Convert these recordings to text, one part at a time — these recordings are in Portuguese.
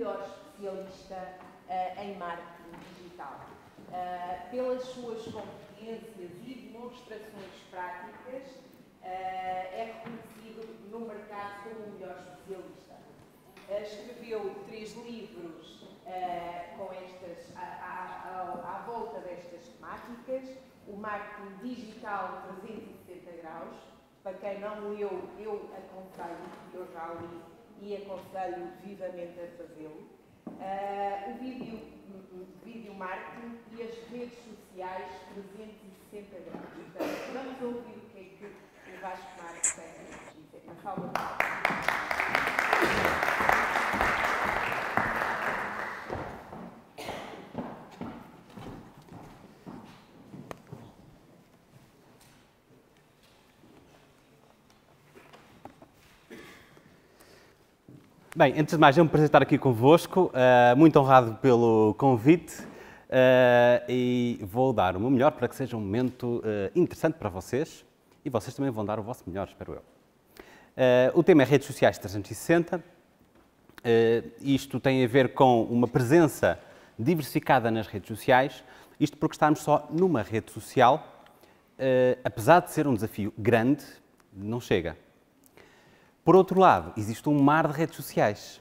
melhor especialista uh, em marketing digital. Uh, pelas suas competências e demonstrações práticas, uh, é reconhecido no mercado como o melhor especialista. escreveu três livros com estas, à, volta destas temáticas, o marketing digital 360 graus. Para quem não leu, eu aconselho, eu já li e aconselho vivamente a fazê-lo. Uh, o vídeo, vídeo marketing e as redes sociais 360 graus. Portanto, vamos ouvir o que é que o Vasco Marques tem a dizer. Salva Bem, antes de mais, um prazer estar aqui convosco, uh, muito honrado pelo convite uh, e vou dar o meu melhor para que seja um momento uh, interessante para vocês e vocês também vão dar o vosso melhor, espero eu. o tema é redes sociais 360. isto tem a ver com uma presença diversificada nas redes sociais, isto porque estamos só numa rede social, apesar de ser um desafio grande, não chega. Por outro lado, existe um mar de redes sociais.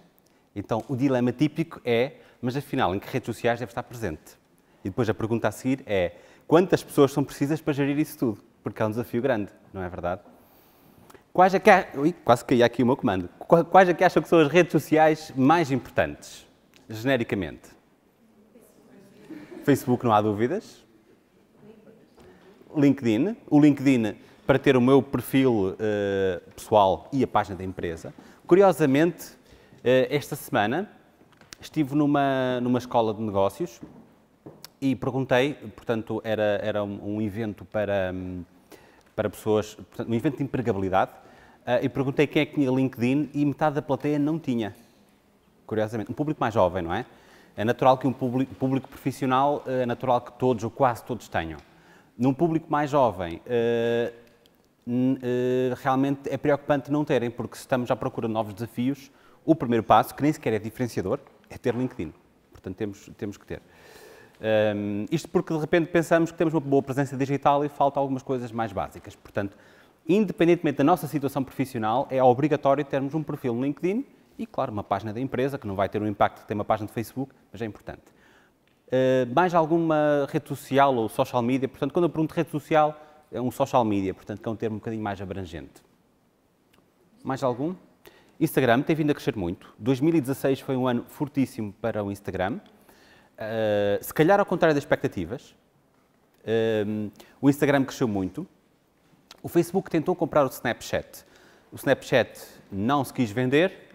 Então, o dilema típico é, mas afinal, em que redes sociais deve estar presente? E depois a pergunta a seguir é, quantas pessoas são precisas para gerir isso tudo? Porque é um desafio grande, não é verdade? Quais é que há... Ui, quase caí aqui o meu comando. Quais é que acham que são as redes sociais mais importantes, genericamente? Facebook, não há dúvidas. LinkedIn. O LinkedIn para ter o meu perfil uh, pessoal e a página da empresa. Curiosamente, uh, esta semana estive numa, numa escola de negócios e perguntei, portanto, era, era um, um evento para, para pessoas, portanto, um evento de empregabilidade, uh, e perguntei quem é que tinha LinkedIn e metade da plateia não tinha. Curiosamente, um público mais jovem, não é? É natural que um público, público profissional, é natural que todos ou quase todos tenham. Num público mais jovem, realmente é preocupante não terem, porque se estamos à procura de novos desafios, o primeiro passo, que nem sequer é diferenciador, é ter LinkedIn. Portanto, temos, temos que ter. Um, isto porque de repente pensamos que temos uma boa presença digital e falta algumas coisas mais básicas. Portanto, independentemente da nossa situação profissional, é obrigatório termos um perfil no LinkedIn e, claro, uma página da empresa, que não vai ter o impacto que tem uma página de Facebook, mas é importante. Uh, mais alguma rede social ou social media? Portanto, quando eu pergunto rede social, é um social media, portanto, que é um termo um bocadinho mais abrangente. Mais algum? Instagram tem vindo a crescer muito. 2016 foi um ano fortíssimo para o Instagram. Uh, se calhar ao contrário das expectativas. Uh, o Instagram cresceu muito. O Facebook tentou comprar o Snapchat. O Snapchat não se quis vender,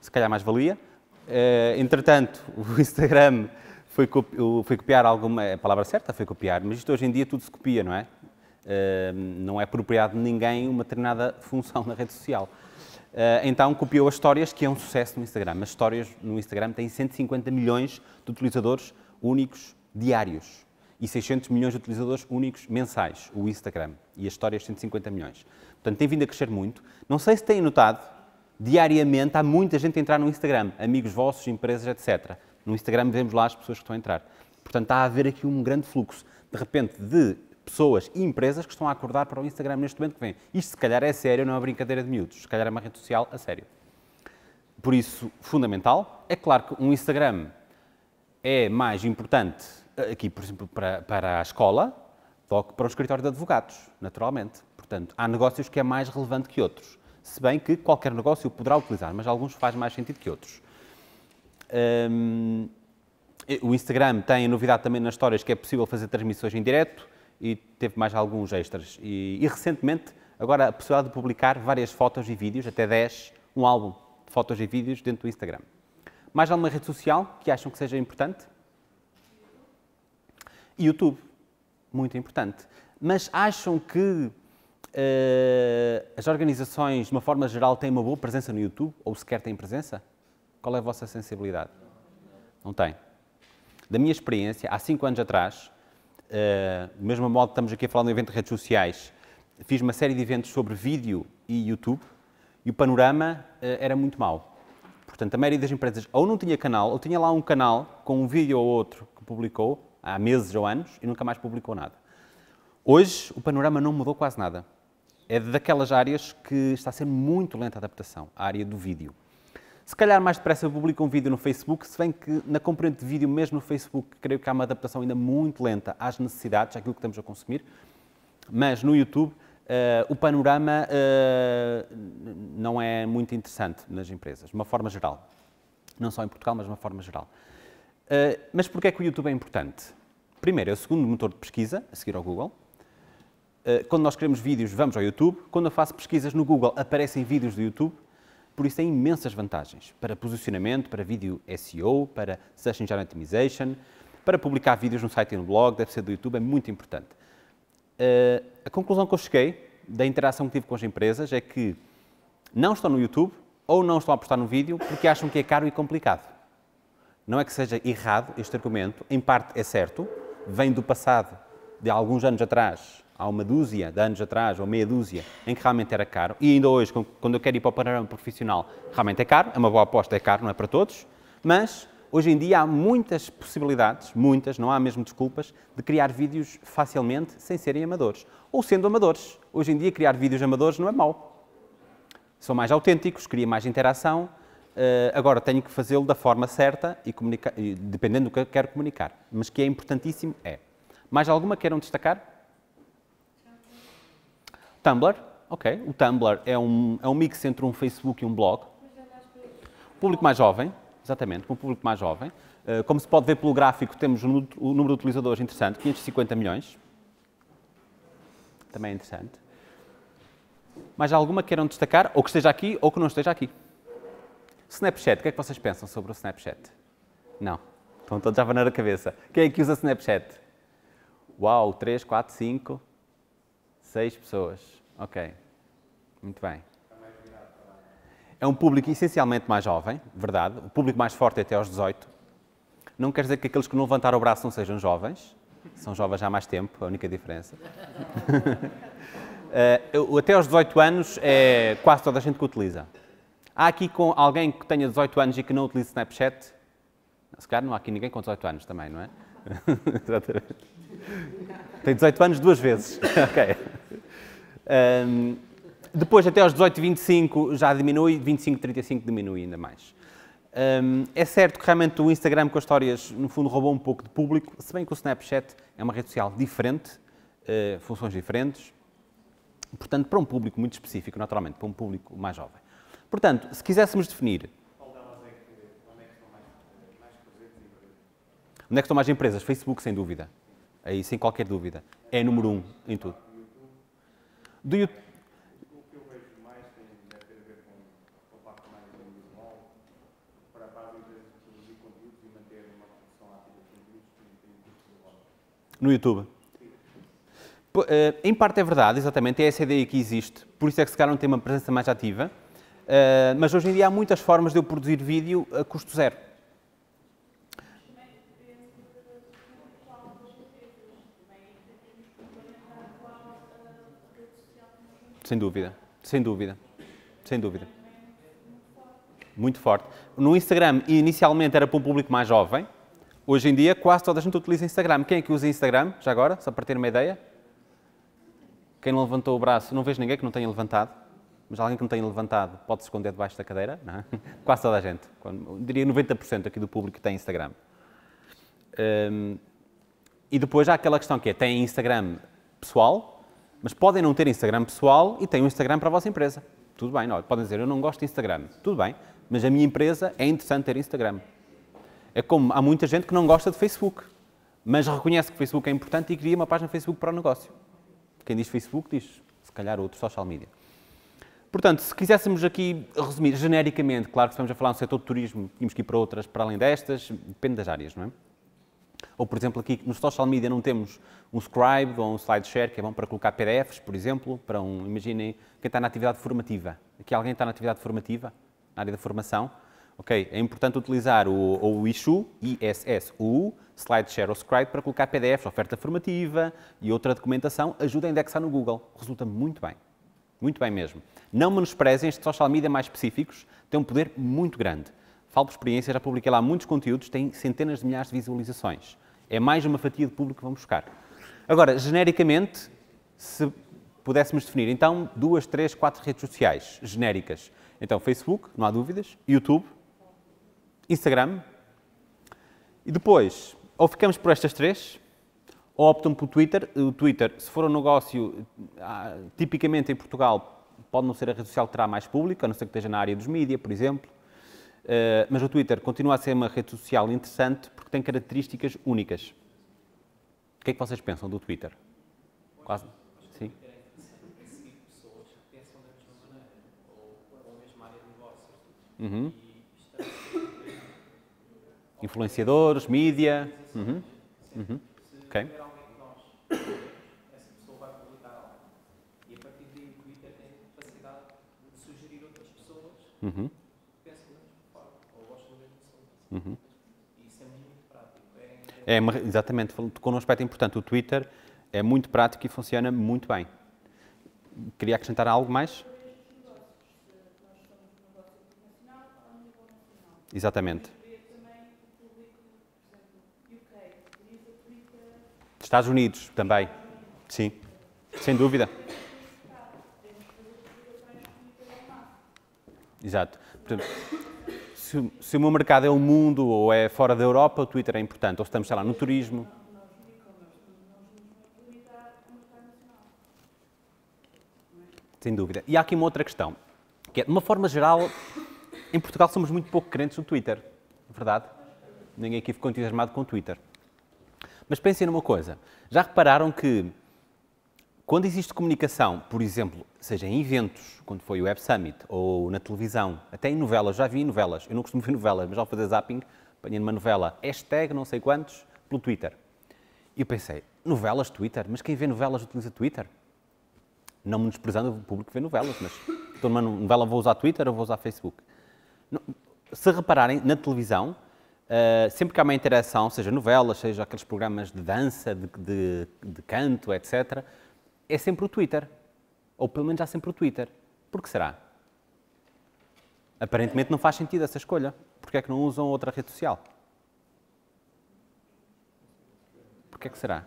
se calhar mais valia. Uh, entretanto, o Instagram foi, copi foi copiar alguma. É a palavra certa foi copiar, mas isto hoje em dia tudo se copia, não é? Não é propriedade de ninguém uma determinada função na rede social. Uh, então copiou as histórias, que é um sucesso no Instagram. As histórias no Instagram têm 150 milhões de utilizadores únicos diários e 600 milhões de utilizadores únicos mensais, o Instagram. E as histórias 150 milhões. Portanto, tem vindo a crescer muito. Não sei se têm notado, diariamente há muita gente a entrar no Instagram, amigos vossos, empresas, etc. No Instagram vemos lá as pessoas que estão a entrar. Portanto, está a haver aqui um grande fluxo, de repente, de pessoas e empresas que estão a acordar para o Instagram neste momento que vem. Isto, se calhar, é sério, não é brincadeira de miúdos. Se calhar é uma rede social a sério. Por isso, fundamental. É claro que um Instagram é mais importante eh, aqui, por exemplo, para, para a escola do que para o escritório de advogados, naturalmente. Portanto, há negócios que é mais relevante que outros. Se bem que qualquer negócio poderá utilizar, mas alguns faz mais sentido que outros. Um, o Instagram tem a novidade também nas histórias que é possível fazer transmissões em direto, e teve mais alguns extras. E, e, recentemente, agora a possibilidade de publicar várias fotos e vídeos, até 10, um álbum de fotos e vídeos dentro do Instagram. Mais alguma rede social que acham que seja importante? YouTube, muito importante. Mas acham que uh, as organizações, de uma forma geral, têm uma boa presença no YouTube? Ou sequer têm presença? Qual é a vossa sensibilidade? Não tem. Da minha experiência, há cinco anos atrás, do mesmo modo estamos aqui a falar no evento de redes sociais, fiz uma série de eventos sobre vídeo e YouTube e o panorama uh, era muito mau. Portanto, a maioria das empresas ou não tinha canal, ou tinha lá um canal com um vídeo ou outro que publicou há meses ou anos e nunca mais publicou nada. Hoje, o panorama não mudou quase nada. É daquelas áreas que está a ser muito lenta a adaptação, a área do vídeo. Se calhar mais depressa publica um vídeo no Facebook, se bem que na componente de vídeo, mesmo no Facebook, creio que há uma adaptação ainda muito lenta às necessidades, àquilo que estamos a consumir. Mas no YouTube, uh, o panorama uh, não é muito interessante nas empresas, de uma forma geral. Não só em Portugal, mas de uma forma geral. Uh, mas porquê é que o YouTube é importante? Primeiro, é o segundo motor de pesquisa, a seguir ao Google. Quando nós queremos vídeos, vamos ao YouTube. Quando eu faço pesquisas no Google, aparecem vídeos do YouTube. Por isso tem imensas vantagens para posicionamento, para vídeo SEO, para Engine Optimization, para publicar vídeos no site e no blog, deve ser do YouTube, é muito importante. Uh, a conclusão que eu cheguei da interação que tive com as empresas é que não estão no YouTube ou não estão a apostar no vídeo porque acham que é caro e complicado. Não é que seja errado este argumento, em parte é certo, vem do passado, de alguns anos atrás, há uma dúzia de anos atrás, ou meia dúzia, em que realmente era caro, e ainda hoje, quando eu quero ir para o panorama profissional, realmente é caro, é uma boa aposta, é caro, não é para todos, mas Hoje em dia há muitas possibilidades, muitas, não há mesmo desculpas, de criar vídeos facilmente sem serem amadores. Ou sendo amadores. Hoje em dia criar vídeos amadores não é mau. São mais autênticos, cria mais interação. Uh, agora tenho que fazê-lo da forma certa e dependendo do que eu quero comunicar. Mas que é importantíssimo é. Mais alguma queiram destacar? Tumblr, ok. O Tumblr é um, é um mix entre um Facebook e um blog. Público mais jovem, Exatamente, com um público mais jovem. Eh, como se pode ver pelo gráfico, temos o número de utilizadores interessante, 550 milhões. Também é interessante. Mais alguma que queiram destacar, ou que esteja aqui, ou que não esteja aqui? Snapchat, o que é que vocês pensam sobre o Snapchat? Não. Estão todos a abanar a cabeça. Quem é que usa Snapchat? Uau, 3, 4, 5, 6 pessoas. Ok. Muito bem. É um público essencialmente mais jovem, verdade. O público mais forte é até aos 18. Não quer dizer que aqueles que não levantaram o braço não sejam jovens. São jovens há mais tempo, a única diferença. uh, até aos 18 anos é quase toda a gente que utiliza. Há aqui com alguém que tenha 18 anos e que não utilize Snapchat? Se calhar não há aqui ninguém com 18 anos também, não é? Tem 18 anos duas vezes. ok. Um, depois, até aos 18, 25 já diminui, 25, 35 diminui ainda mais. Um, é certo que realmente o Instagram com as histórias, no fundo, roubou um pouco de público, se bem que o Snapchat é uma rede social diferente, uh, funções diferentes, portanto, para um público muito específico, naturalmente, para um público mais jovem. Portanto, se quiséssemos definir. Onde é que estão mais empresas? Facebook, sem dúvida. Aí, sem qualquer dúvida. É número um em tudo. Do YouTube. No YouTube? Eh, em parte é verdade, exatamente, é essa ideia que existe, por isso é que se calhar não tem uma presença mais ativa, eh, mas hoje em dia há muitas formas de eu produzir vídeo a custo zero. Sem dúvida, sem dúvida, sem dúvida. Muito forte. No Instagram, inicialmente era para um público mais jovem, Hoje em dia, quase toda a gente utiliza Instagram. Quem é que usa Instagram, já agora, só para ter uma ideia? Quem não levantou o braço, não vejo ninguém que não tenha levantado, mas alguém que não tenha levantado pode se esconder debaixo da cadeira? Não? É? Quase toda a gente. Eu diria 90% aqui do público tem Instagram. Um, e depois há aquela questão que é, tem Instagram pessoal, mas podem não ter Instagram pessoal e têm um Instagram para a vossa empresa. Tudo bem, não, podem dizer, eu não gosto de Instagram. Tudo bem, mas a minha empresa é interessante ter Instagram. É como há muita gente que não gosta de Facebook, mas reconhece que o Facebook é importante e cria uma página Facebook para o negócio. Quem diz Facebook diz, se calhar, outro social media. Portanto, se quiséssemos aqui resumir genericamente, claro que estamos a falar no setor do turismo, tínhamos que ir para outras para além destas, depende das áreas, não é? Ou, por exemplo, aqui no social media não temos um Scribe ou um SlideShare, que é bom para colocar PDFs, por exemplo, para um, imaginem quem está na atividade formativa. Aqui alguém está na atividade formativa, na área da formação, Ok, é importante utilizar o, o issue, ISSU, SlideShare ou Scribe para colocar PDFs, oferta formativa e outra documentação, ajuda a indexar no Google. Resulta muito bem. Muito bem mesmo. Não menosprezem estes social media mais específicos, têm um poder muito grande. Falo por experiência, já publiquei lá muitos conteúdos, tem centenas de milhares de visualizações. É mais uma fatia de público que vamos buscar. Agora, genericamente, se pudéssemos definir, então, duas, três, quatro redes sociais genéricas. Então, Facebook, não há dúvidas, YouTube, Instagram, e depois, ou ficamos por estas três, ou optam pelo Twitter. O Twitter, se for um negócio, ah, tipicamente em Portugal, pode não ser a rede social que terá mais público, a não ser que esteja na área dos mídias, por exemplo. Uh, mas o Twitter continua a ser uma rede social interessante porque tem características únicas. O que é que vocês pensam do Twitter? Quase. Sim. Uhum. Influenciadores, mídia. Uhum. Uhum. Ok. essa Uhum. Isso é muito prático. É, É, exatamente, com um aspecto importante. O Twitter é muito prático e funciona muito bem. Queria acrescentar algo mais? Exatamente. Estados Unidos também. Sim, sem dúvida. Exato. Se, se o meu mercado é o mundo ou é fora da Europa, o Twitter é importante. Ou estamos, sei lá, no turismo. Sem dúvida. E há aqui uma outra questão, que é, de uma forma geral, em Portugal somos muito pouco crentes no Twitter. Verdade? Ninguém aqui ficou entusiasmado com o Twitter. Mas pensem numa coisa. Já repararam que quando existe comunicação, por exemplo, seja em eventos, quando foi o Web Summit, ou na televisão, até em novelas, já vi novelas, eu não costumo ver novelas, mas ao fazer zapping, apanhei numa novela, hashtag não sei quantos, pelo Twitter. E eu pensei, novelas Twitter? Mas quem vê novelas utiliza Twitter? Não menosprezando o público que vê novelas, mas estou numa novela, vou usar Twitter ou vou usar Facebook? Não- Se repararem, na televisão, Uh, sempre que há uma interação, seja novelas, seja aqueles programas de dança, de, de, de canto, etc., é sempre o Twitter. Ou pelo menos há sempre o Twitter. Por que será? Aparentemente não faz sentido essa escolha. Por que é que não usam outra rede social? Por que é que será?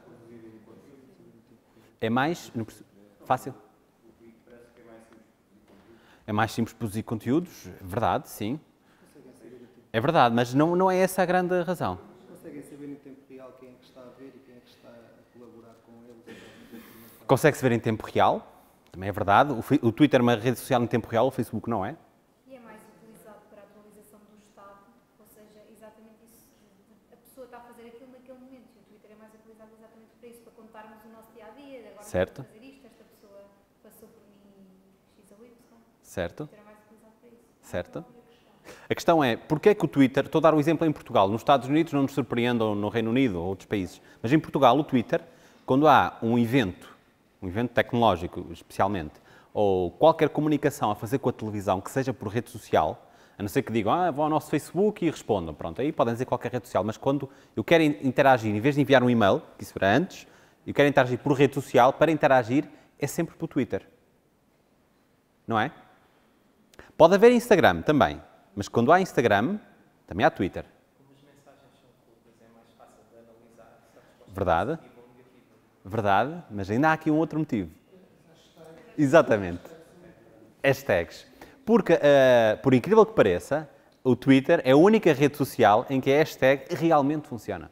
É mais fácil? É mais simples produzir conteúdos? Verdade, sim. É verdade, mas não, não é essa a grande razão. Conseguem saber em tempo real quem é que está a ver e quem é que está a colaborar com eles? a dar informação? Consegue-se ver em tempo real, também é verdade. O, o Twitter é uma rede social em tempo real, o Facebook não é. E é mais utilizado para a atualização do estado, ou seja, exatamente isso. A pessoa está a fazer aquilo naquele momento e o Twitter é mais utilizado exatamente para isso, para contarmos o nosso dia a dia. Agora Certo. fazer isto, esta pessoa passou por mim X ou Y. O Certo? Twitter é mais utilizado para isso. Certo? A questão é, porquê é que o Twitter, estou a dar o exemplo em Portugal, nos Estados Unidos não nos surpreende, ou no Reino Unido, ou outros países, mas em Portugal o Twitter, quando há um evento, um evento tecnológico especialmente, ou qualquer comunicação a fazer com a televisão, que seja por rede social, a não ser que digam, ah, vão ao nosso Facebook e respondam, pronto, aí podem dizer qualquer rede social, mas quando eu quero in- interagir, em vez de enviar um e-mail, que isso era antes, eu quero interagir por rede social, para interagir é sempre por Twitter. Não é? Pode haver Instagram também, mas quando há Instagram, também há Twitter. Como as mensagens são curtas, é mais fácil de analisar resposta Verdade? é positiva ou negativa. Verdade, mas ainda há aqui um outro motivo. Exatamente. Hashtags. Porque, eh, por incrível que pareça, o Twitter é a única rede social em que a hashtag realmente funciona.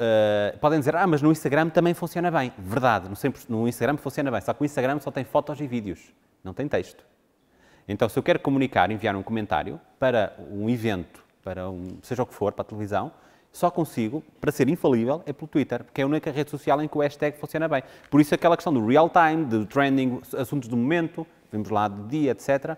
Eh, podem dizer, ah, mas no Instagram também funciona bem. Verdade, no, no Instagram funciona bem, só que o Instagram só tem fotos e vídeos, não tem texto. Então, se eu quero comunicar, enviar um comentário para um evento, para um, seja o que for, para a televisão, só consigo, para ser infalível, é pelo Twitter, porque é a única rede social em que o hashtag funciona bem. Por isso, aquela questão do real time, do trending, assuntos do momento, vimos lá do dia, etc.,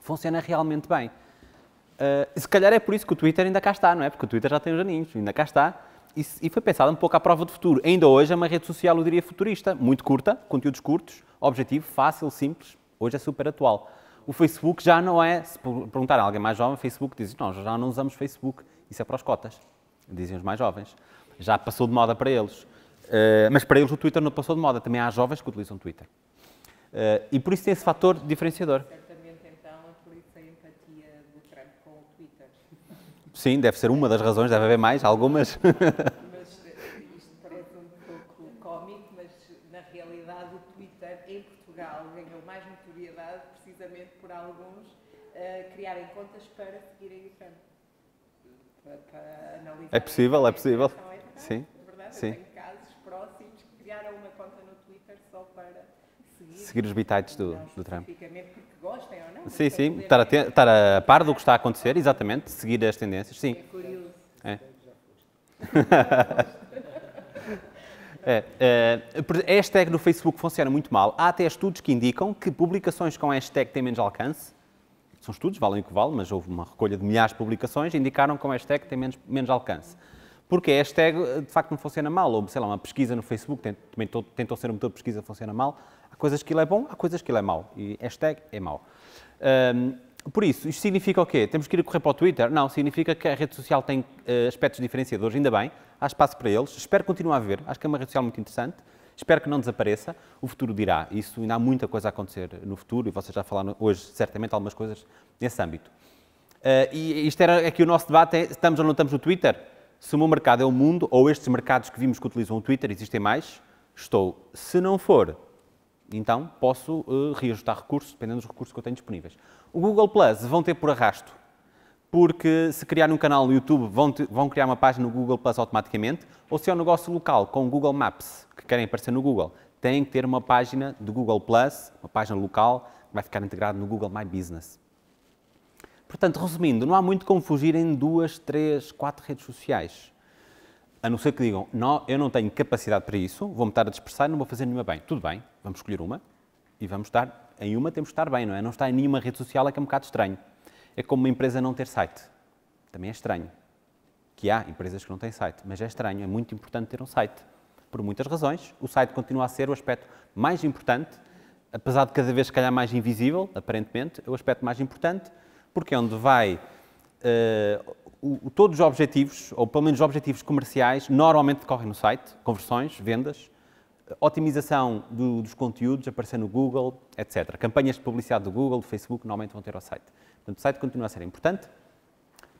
funciona realmente bem. Uh, se calhar é por isso que o Twitter ainda cá está, não é? Porque o Twitter já tem uns aninhos, ainda cá está. E, e foi pensado um pouco à prova de futuro. Ainda hoje é uma rede social, eu diria, futurista. Muito curta, conteúdos curtos, objetivo, fácil, simples. Hoje é super atual. O Facebook já não é, se per- perguntar a alguém mais jovem, Facebook diz, não, já não usamos Facebook. Isso é para os cotas, dizem os mais jovens. Já passou de moda para eles. Uh, mas para eles o Twitter não passou de moda. Também há jovens que utilizam o Twitter. Uh, e por isso tem esse fator diferenciador. Certamente, então, por isso a empatia do Trump com o Twitter. Sim, deve ser uma das razões, deve haver mais, algumas. É possível, é possível. É Sim, é sim. Eu tenho casos próximos que criaram uma conta no Twitter só para seguir. Seguir os bitites do, do Trump. especificamente porque gostem ou não. Sim, sim, estar a, te- estar a par do que está a acontecer, exatamente, seguir as tendências, sim. É curioso. É. É, é, hashtag no Facebook funciona muito mal. Há até estudos que indicam que publicações com hashtag têm menos alcance. São estudos, valem o que valem, mas houve uma recolha de milhares de publicações indicaram que com hashtag tem menos, menos alcance. Porque a hashtag, eh, de facto, não funciona mal. Ou, sei lá, uma pesquisa no Facebook, também to- tentou ser um motor de pesquisa, funciona mal. Há coisas que ele é bom, há coisas que ele é mau. E hashtag é mau. Ahm, por isso, isto significa o quê? Temos que ir correr para o Twitter? Não, significa que a rede social tem eh, aspectos diferenciadores, ainda bem, há espaço para eles. Espero continuar a ver, acho que é uma rede social muito interessante. Espero que não desapareça, o futuro dirá. Isso ainda há muita coisa a acontecer no futuro e vocês já falaram hoje, certamente, algumas coisas nesse âmbito. Eh, e isto era aqui o nosso debate: é, estamos ou não estamos no Twitter? Se o meu mercado é o mundo, ou estes mercados que vimos que utilizam o Twitter, existem mais, estou. Se não for, então posso eh, reajustar recursos, dependendo dos recursos que eu tenho disponíveis. O Google Plus vão ter por arrasto, porque se criar um canal no YouTube, vão, te- vão criar uma página no Google Plus automaticamente, ou se é um negócio local com o Google Maps, querem aparecer no Google, têm que ter uma página do Google Plus, uma página local, que vai ficar integrada no Google My Business. Portanto, resumindo, não há muito como fugir em duas, três, quatro redes sociais. A não ser que digam, não, eu não tenho capacidade para isso, vou-me estar a dispersar e não vou fazer nenhuma bem. Tudo bem, vamos escolher uma e vamos estar, em uma temos que estar bem, não é? Não estar em nenhuma rede social é que é um bocado estranho. É como uma empresa não ter site. Também é estranho. Que há empresas que não têm site, mas é estranho, é muito importante ter um site. Por muitas razões, o site continua a ser o aspecto mais importante, apesar de cada vez se calhar mais invisível, aparentemente, é o aspecto mais importante, porque é onde vai eh, o- o- todos os objetivos, ou pelo menos os objetivos comerciais, normalmente decorrem no site, conversões, vendas, eh, otimização do- dos conteúdos, aparecer no Google, etc. Campanhas de publicidade do Google, do Facebook, normalmente vão ter ao site. Portanto, o site continua a ser importante,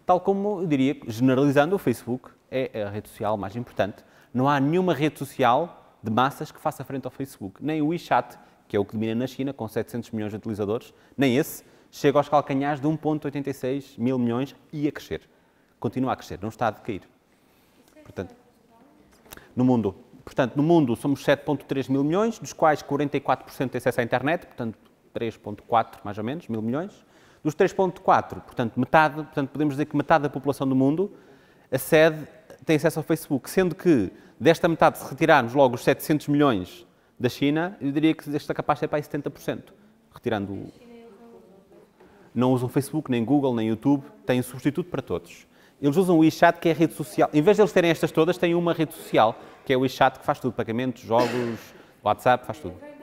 tal como eu diria, generalizando, o Facebook é a rede social mais importante. Não há nenhuma rede social de massas que faça frente ao Facebook. Nem o WeChat, que é o que domina na China, com 700 milhões de utilizadores, nem esse chega aos calcanhares de 1,86 mil milhões e a crescer. Continua a crescer, não está a decair. Portanto, no mundo. Portanto, no mundo somos 7,3 mil milhões, dos quais 44% têm acesso à internet, portanto 3,4 mais ou menos mil milhões. Dos 3,4, portanto metade, portanto podemos dizer que metade da população do mundo acede, tem acesso ao Facebook, sendo que desta metade, se retirarmos logo os 700 milhões da China, eu diria que esta capaz de ser para aí 70%, retirando o, não usam Facebook, nem Google, nem YouTube, têm um substituto para todos. Eles usam o WeChat, que é a rede social. Em vez de eles terem estas todas, têm uma rede social, que é o WeChat, que faz tudo, pagamentos, jogos, WhatsApp, faz tudo. É.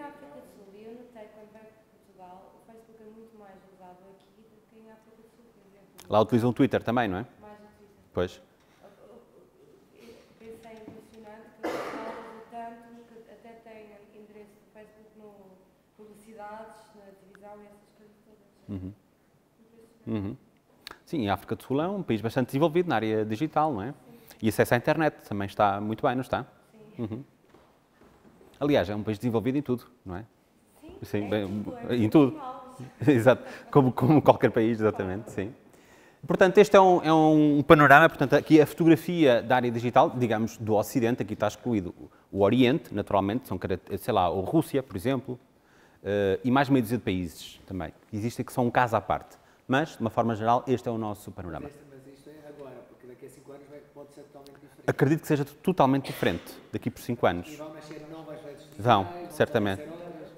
Lá utilizam o Twitter também, não é? Pois. Pensei impressionante que Portugal usa tanto que até tem endereço do Facebook no publicidades, na televisão e essas coisas todas. Uhum. Uhum. Sim, a África do Sul é um país bastante desenvolvido na área digital, não é? E acesso à internet também está muito bem, não está? Uhum. Aliás, é um país desenvolvido em tudo, não é? Sim, é bem, tudo, é em tudo. Exato, como, como qualquer país, exatamente, sim. Portanto, este é um, é um panorama, portanto, aqui a fotografia da área digital, digamos, do Ocidente, aqui está excluído o Oriente, naturalmente, são, sei lá, ou Rússia, por exemplo, e mais meia dúzia de países também. Existem que são um caso à parte. Mas, de uma forma geral, este é o nosso panorama. Mas, isto é agora, porque daqui a 5 anos pode ser totalmente diferente. Acredito que seja totalmente diferente daqui por cinco anos. E vão nascer novas redes sociais. Vão, certamente.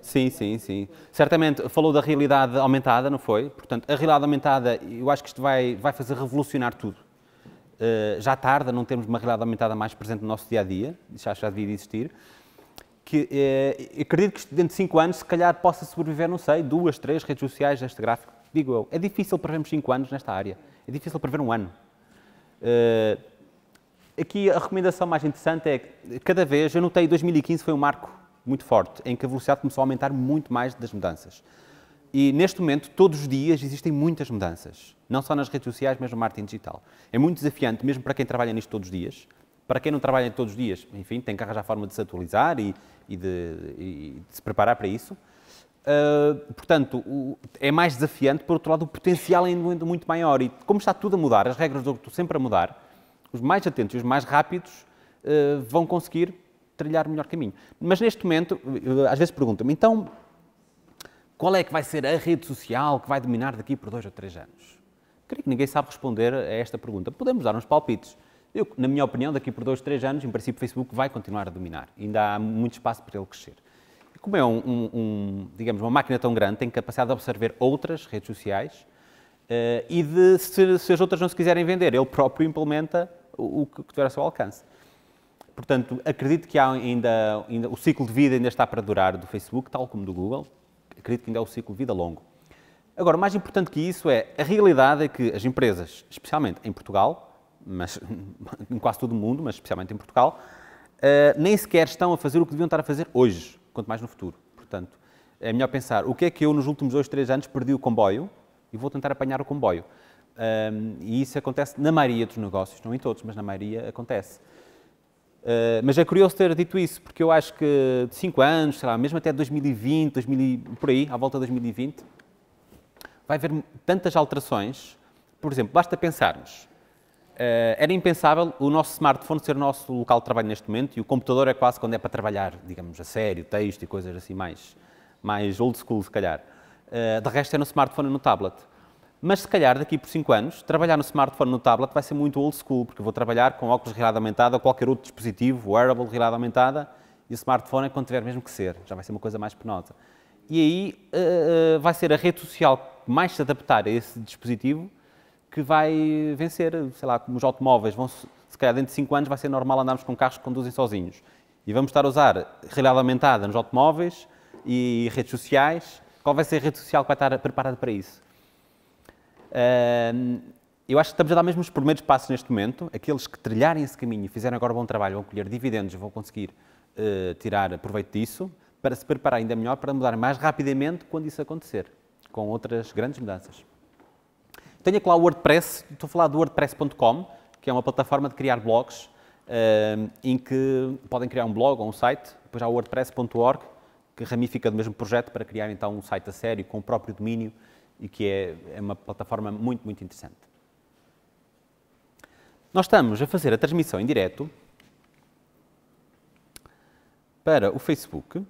Sim, sim, sim. Certamente falou da realidade aumentada, não foi? Portanto, a realidade aumentada, eu acho que isto vai, vai fazer revolucionar tudo. Eh, já tarda, não temos uma realidade aumentada mais presente no nosso dia a dia, já, já devia existir. Que, eh, acredito que dentro de 5 anos, se calhar possa sobreviver, não sei, duas, três redes sociais deste gráfico. Digo eu, é difícil prevermos 5 anos nesta área. É difícil prever um ano. Eh, Aqui a recomendação mais interessante é que cada vez, eu notei 2015 foi um marco muito forte, em que a velocidade começou a aumentar muito mais das mudanças. E neste momento, todos os dias, existem muitas mudanças. Não só nas redes sociais, mas no marketing digital. É muito desafiante, mesmo para quem trabalha nisto todos os dias. Para quem não trabalha todos os dias, enfim, tem que arranjar forma de se atualizar e, e, de, e de, se preparar para isso. Uh, portanto, o, é mais desafiante, por outro lado, o potencial é ainda muito maior. E como está tudo a mudar, as regras do jogo estão sempre a mudar, os mais atentos e os mais rápidos uh, vão conseguir trilhar o melhor caminho. Mas neste momento, às vezes perguntam-me, então, qual é que vai ser a rede social que vai dominar daqui por dois ou três anos? Creio que ninguém sabe responder a esta pergunta. Podemos dar uns palpites. Eu, na minha opinião, daqui por dois, três anos, em princípio, o Facebook vai continuar a dominar. Ainda há muito espaço para ele crescer. E como é um, um, um, digamos, uma máquina tão grande, tem capacidade de absorver outras redes sociais uh, e de, se, se, as outras não se quiserem vender, ele próprio implementa o, o que tiver ao seu alcance. Portanto, acredito que ainda, ainda, o ciclo de vida ainda está para durar do Facebook, tal como do Google acredito que ainda é o ciclo de vida longo. Agora, mais importante que isso é, a realidade é que as empresas, especialmente em Portugal, mas em quase todo o mundo, mas especialmente em Portugal, uh, nem sequer estão a fazer o que deviam estar a fazer hoje, quanto mais no futuro. Portanto, é melhor pensar, o que é que eu nos últimos dois, três anos perdi o comboio e vou tentar apanhar o comboio. Um, ehm, e isso acontece na maioria dos negócios, não em todos, mas na maioria acontece. Uh, mas é curioso ter dito isso, porque eu acho que de 5 anos, sei lá, mesmo até 2020, 2000, por aí, à volta de 2020, vai haver tantas alterações. Por exemplo, basta pensarmos, era impensável o nosso smartphone ser o nosso local de trabalho neste momento e o computador é quase quando é para trabalhar, digamos, a sério, texto e coisas assim mais, mais old school, se calhar. Uh, de resto é no smartphone e no tablet. Mas se calhar daqui por 5 anos, trabalhar no smartphone, no tablet, vai ser muito old school, porque vou trabalhar com óculos de realidade aumentada ou qualquer outro dispositivo, wearable de realidade aumentada, e o smartphone é quando tiver mesmo que ser, já vai ser uma coisa mais penosa. E aí uh, vai ser a rede social que mais se adaptar a esse dispositivo que vai vencer, sei lá, como os automóveis vão, se calhar dentro de 5 anos vai ser normal andarmos com carros que conduzem sozinhos. E vamos estar a usar realidade aumentada nos automóveis e redes sociais. Qual vai ser a rede social que vai estar preparada para isso? eu acho que estamos a dar mesmo os primeiros passos neste momento. Aqueles que trilharem esse caminho e fizerem agora um bom trabalho, vão colher dividendos, vão conseguir uh, tirar proveito disso, para se preparar ainda melhor para mudar mais rapidamente quando isso acontecer, com outras grandes mudanças. Tenho aqui lá o WordPress, estou a falar do WordPress.com, que é uma plataforma de criar blogs, uh, em que podem criar um blog ou um site, depois há o WordPress.org, que ramifica do mesmo projeto para criar então um site a sério, com o próprio domínio, e que é, é uma plataforma muito, muito interessante. Nós estamos a fazer a transmissão em direto para o Facebook.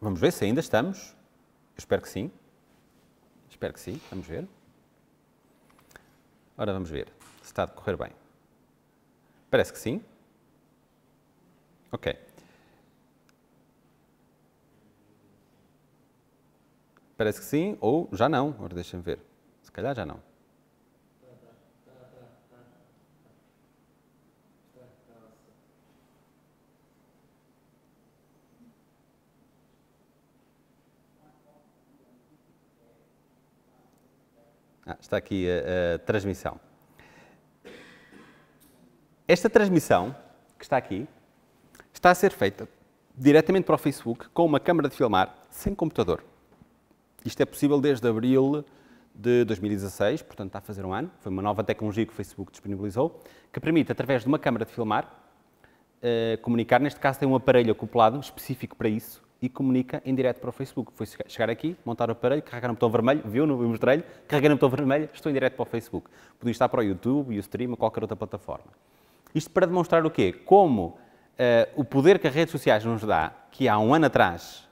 Vamos ver se ainda estamos. Espero que sim. Espero que sim. Vamos ver. Ora, vamos ver se está a decorrer bem. Parece que sim. Ok. Parece que sim, ou já não. Agora deixa-me ver. Se calhar já não. Ah, está aqui a, a, transmissão. Esta transmissão, que está aqui, está a ser feita diretamente para o Facebook com uma câmara de filmar sem computador. Isto é possível desde abril de 2016, portanto está a fazer um ano. Foi uma nova tecnologia que o Facebook disponibilizou, que permite, através de uma câmara de filmar, uh, comunicar. Neste caso tem um aparelho acoplado específico para isso e comunica em direto para o Facebook. Foi chegar aqui, montar o aparelho, carregar no botão vermelho, viu, no mostrei-lhe, carreguei no botão vermelho, estou em direto para o Facebook. Podia estar para o YouTube, o Stream ou qualquer outra plataforma. Isto para demonstrar o quê? Como uh, o poder que as redes sociais nos dá, que há um ano atrás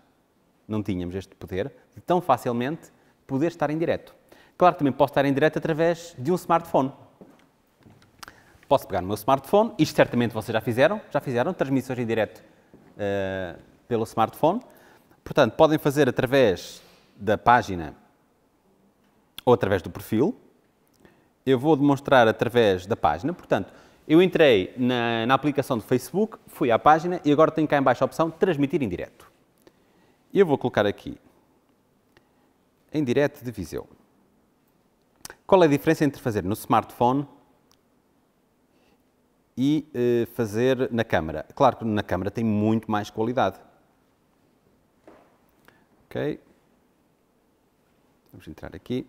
não tínhamos este poder, de tão facilmente poder estar em direto. Claro, também posso estar em direto através de um smartphone. Posso pegar no meu smartphone, isto certamente vocês já fizeram, já fizeram transmissões em direto uh, pelo smartphone. Portanto, podem fazer através da página ou através do perfil. Eu vou demonstrar através da página. Portanto, eu entrei na, na aplicação do Facebook, fui à página e agora tenho cá em baixo a opção transmitir em direto. Eu vou colocar aqui em direto de Viseu. Qual é a diferença entre fazer no smartphone e uh, fazer na câmara? Claro que na câmara tem muito mais qualidade. Ok? Vamos entrar aqui.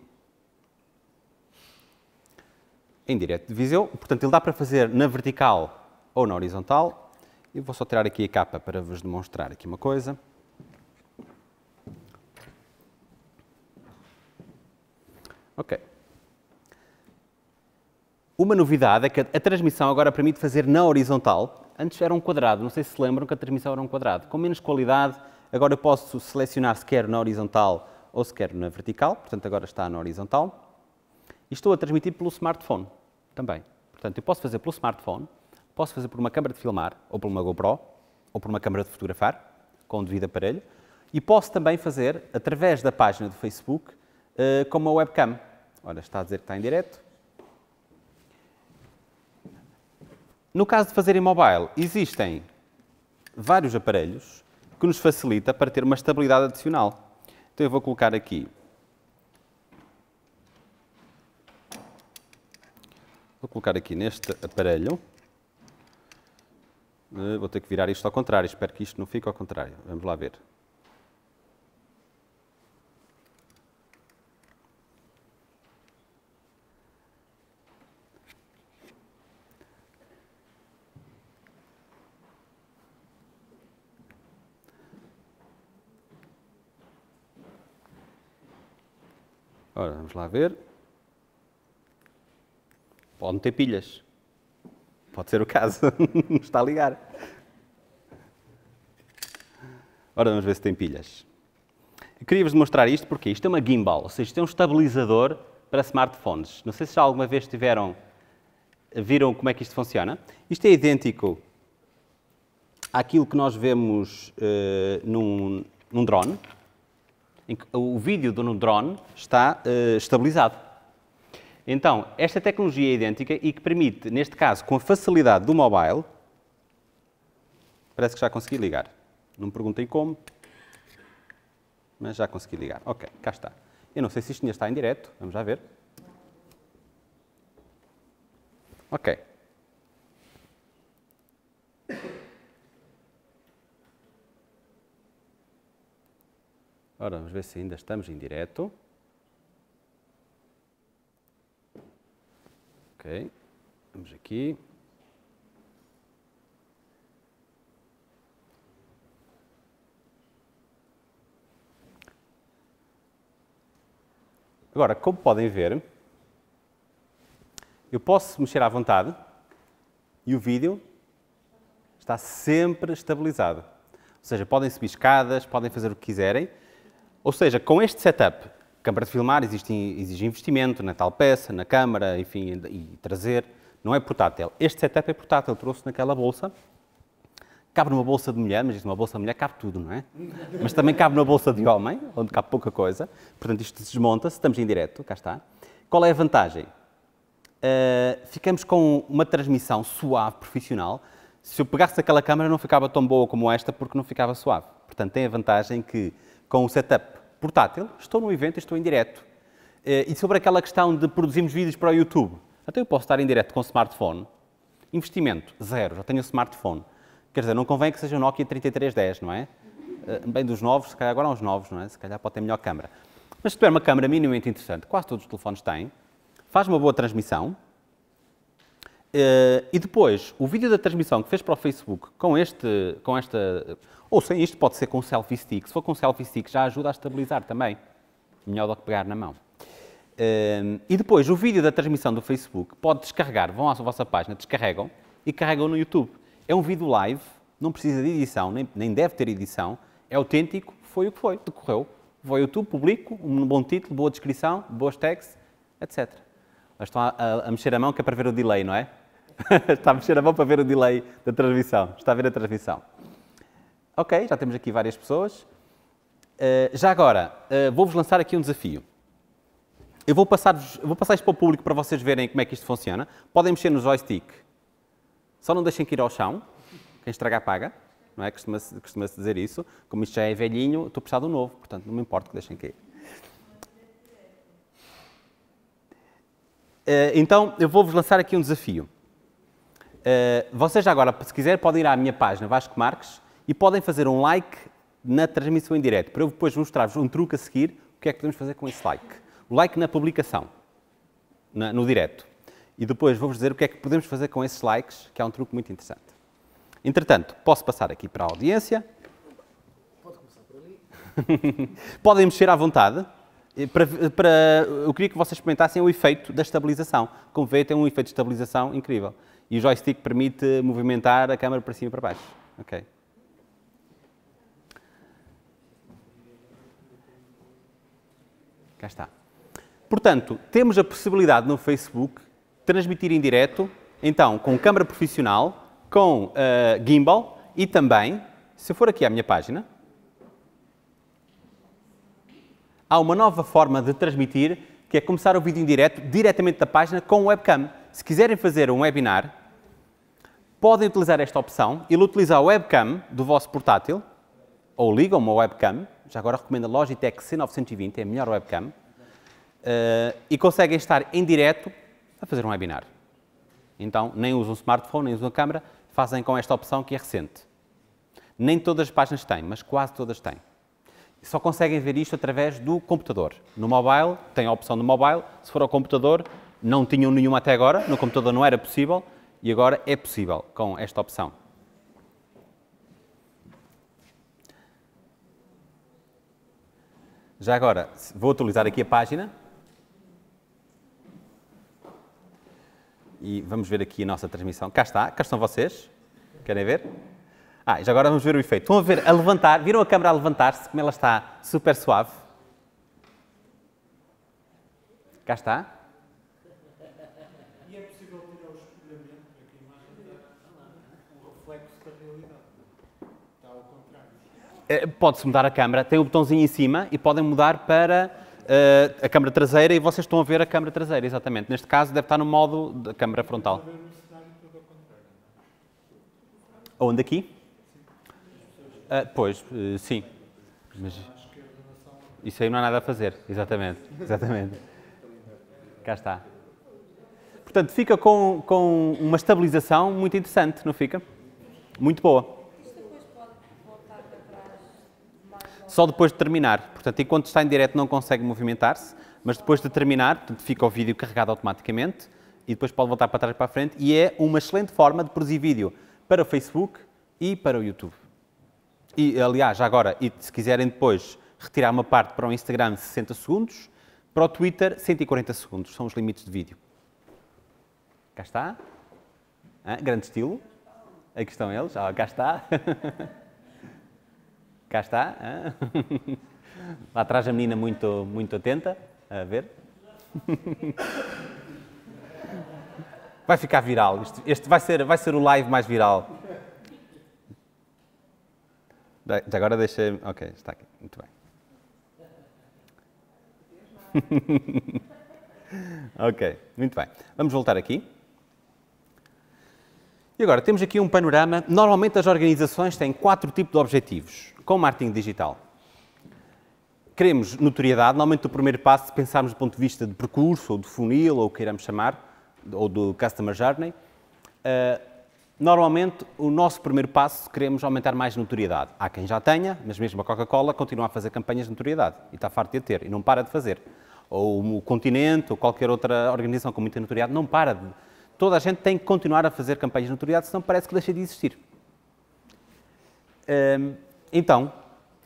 Em direto de Viseu. Portanto, ele dá para fazer na vertical ou na horizontal. Eu vou só tirar aqui a capa para vos demonstrar aqui uma coisa. Ok. Uma novidade é que a transmissão agora permite fazer na horizontal. Antes era um quadrado, não sei se se lembram que a transmissão era um quadrado. Com menos qualidade, agora eu posso selecionar se quero na horizontal ou se quero na vertical. Portanto, agora está na horizontal. E estou a transmitir pelo smartphone também. Portanto, eu posso fazer pelo smartphone, posso fazer por uma câmara de filmar, ou por uma GoPro, ou por uma câmara de fotografar, com o devido aparelho. E posso também fazer, através da página do Facebook, eh, com uma webcam. Olha, está a dizer que está em direto. No caso de fazer em mobile, existem vários aparelhos que nos facilita para ter uma estabilidade adicional. Então eu vou colocar aqui. Vou colocar aqui neste aparelho. Eh, Vou ter que virar isto ao contrário. Espero que isto não fique ao contrário. Vamos lá ver. Ora, vamos lá ver. Pode não ter pilhas. Pode ser o caso. Não está a ligar. Ora, vamos ver se tem pilhas. Queria-vos demonstrar isto porque isto é uma gimbal, ou seja, isto é um estabilizador para smartphones. Não sei se já alguma vez tiveram, viram como é que isto funciona. Isto é idêntico àquilo que nós vemos eh, num, num drone, em que o vídeo do drone está eh, estabilizado. Então, esta tecnologia é idêntica e que permite, neste caso, com a facilidade do mobile, parece que já consegui ligar. Não me perguntei como, mas já consegui ligar. Ok, cá está. Eu não sei se isto ainda está em direto, vamos já ver. Ok. Ora, vamos ver se ainda estamos em direto. Ok, vamos aqui. Agora, como podem ver, eu posso mexer à vontade e o vídeo está sempre estabilizado. Ou seja, podem subir escadas, podem fazer o que quiserem. Ou seja, com este setup, câmara de filmar existe, exige investimento na tal peça, na câmara, enfim, e trazer. Não é portátil. Este setup é portátil, trouxe naquela bolsa. Cabe numa bolsa de mulher, mas numa bolsa de mulher cabe tudo, não é? Mas também cabe numa bolsa de homem, onde cabe pouca coisa. Portanto, isto desmonta-se, estamos em direto, cá está. Qual é a vantagem? Uh, ficamos com uma transmissão suave, profissional. Se eu pegasse aquela câmera não ficava tão boa como esta, porque não ficava suave. Portanto, tem a vantagem que, com o setup portátil, estou no evento e estou em direto. Uh, e sobre aquela questão de produzirmos vídeos para o YouTube, até eu posso estar em direto com smartphone. Investimento, zero, já tenho um smartphone. Quer dizer, não convém que seja o Nokia 3310, não é? Uh, bem dos novos, se calhar agora há uns novos, não é? Se calhar pode ter melhor câmera. Mas se tiver uma câmera minimamente interessante, quase todos os telefones têm, faz uma boa transmissão. Uh, e depois, o vídeo da transmissão que fez para o Facebook com, este, com esta. Ou sem isto, pode ser com selfie stick. Se for com selfie stick, já ajuda a estabilizar também. Melhor do que pegar na mão. Uh, e depois, o vídeo da transmissão do Facebook pode descarregar, vão à vossa página, descarregam e carregam no YouTube. É um vídeo live, não precisa de edição, nem, nem deve ter edição, é autêntico, foi o que foi, decorreu. Vou ao YouTube, publico, um bom título, boa descrição, boas tags, etc. Mas estão a, a, a, mexer a mão que é para ver o delay, não é? Está a mexer a mão para ver o delay da transmissão. Está a ver a transmissão. Ok, já temos aqui várias pessoas. Uh, já agora, uh, vou-vos lançar aqui um desafio. Eu vou passar, vou passar isto para o público para vocês verem como é que isto funciona. Podem mexer no joystick. Só não deixem que ir ao chão. Quem estragar paga. Não é? Costuma-se costuma dizer isso. Como isto já é velhinho, estou a precisar do novo. Portanto, não me importa que deixem cair. Uh, então, eu vou-vos lançar aqui um desafio. Uh, vocês agora, se quiserem, podem ir à minha página Vasco Marques e podem fazer um like na transmissão em direto, para eu depois mostrar-vos um truque a seguir, o que é que podemos fazer com esse like. O like na publicação, na- no direto. E depois vou-vos dizer o que é que podemos fazer com esses likes, que é um truque muito interessante. Entretanto, posso passar aqui para a audiência. Podem mexer à vontade. Para, para, eu queria que vocês experimentassem o efeito da estabilização. Como vê, tem um efeito de estabilização incrível. E o joystick permite movimentar a câmera para cima e para baixo. Ok. Cá está. Portanto, temos a possibilidade no Facebook transmitir em direto, então, com câmara profissional, com eh, gimbal e também, se for aqui à minha página, há uma nova forma de transmitir, que é começar o vídeo em direto diretamente da página com webcam. Se quiserem fazer um webinar, podem utilizar esta opção. Ele utiliza a webcam do vosso portátil, ou ligam uma webcam, já agora recomendo a Logitech C920, é a melhor webcam, eh, e conseguem estar em direto a fazer um webinar. Então, nem usam um smartphone, nem usam a câmera, fazem com esta opção que é recente. Nem todas as páginas têm, mas quase todas têm. Só conseguem ver isto através do computador. No mobile, tem a opção do mobile. Se for ao computador, não tinham nenhuma até agora. No computador não era possível e agora é possível com esta opção. Já agora, vou atualizar aqui a página. E vamos ver aqui a nossa transmissão. Cá está, cá estão vocês. Querem ver? Ah, já agora vamos ver o efeito. Estão a ver a levantar, viram a câmera a levantar-se, como ela está super suave? Cá está. E é possível tirar o espelhamento para que a imagem dá o reflexo da realidade. Está ao contrário. Eh, Pode-se mudar a câmera, tem o botãozinho em cima e podem mudar para eh, a câmara traseira e vocês estão a ver a câmara traseira, exatamente. Neste caso deve estar no modo da câmara frontal. Onde aqui? Ah, pois, eh, sim. Mas isso aí não há nada a fazer, exatamente. Exatamente. Cá está. Portanto, fica com, com uma estabilização muito interessante, não fica? Muito boa. Isto depois pode voltar para trás mais logo. Só depois de terminar. Portanto, enquanto está em direto não consegue movimentar-se, mas depois de terminar, fica o vídeo carregado automaticamente e depois pode voltar para trás e para a frente e é uma excelente forma de produzir vídeo para o Facebook e para o YouTube. E, aliás, agora, e se quiserem depois retirar uma parte para o Instagram 60 segundos, para o Twitter 140 segundos, são os limites de vídeo. Cá está. Hã? grande estilo. Aqui estão eles. Ah, cá está. cá está. Lá atrás a menina muito, muito atenta a ver. Vai ficar viral. Este, este vai, ser, vai ser o live mais viral. Já Agora deixa. Ok, está aqui. Muito bem. ok, muito bem. Vamos voltar aqui. E agora, temos aqui um panorama. Normalmente as organizações têm quatro tipos de objetivos com marketing digital. Queremos notoriedade, normalmente o primeiro passo, se pensarmos do ponto de vista de percurso, ou de funil, ou o que queiramos chamar, ou do Customer Journey, eh, normalmente o nosso primeiro passo queremos aumentar mais notoriedade. Há quem já tenha, mas mesmo a Coca-Cola continua a fazer campanhas de notoriedade e está farto de a ter e não para de fazer. Ou o Continente, ou qualquer outra organização com muita notoriedade, não para de. Toda a gente tem que continuar a fazer campanhas de notoriedade, senão parece que deixa de existir. Hum, Então,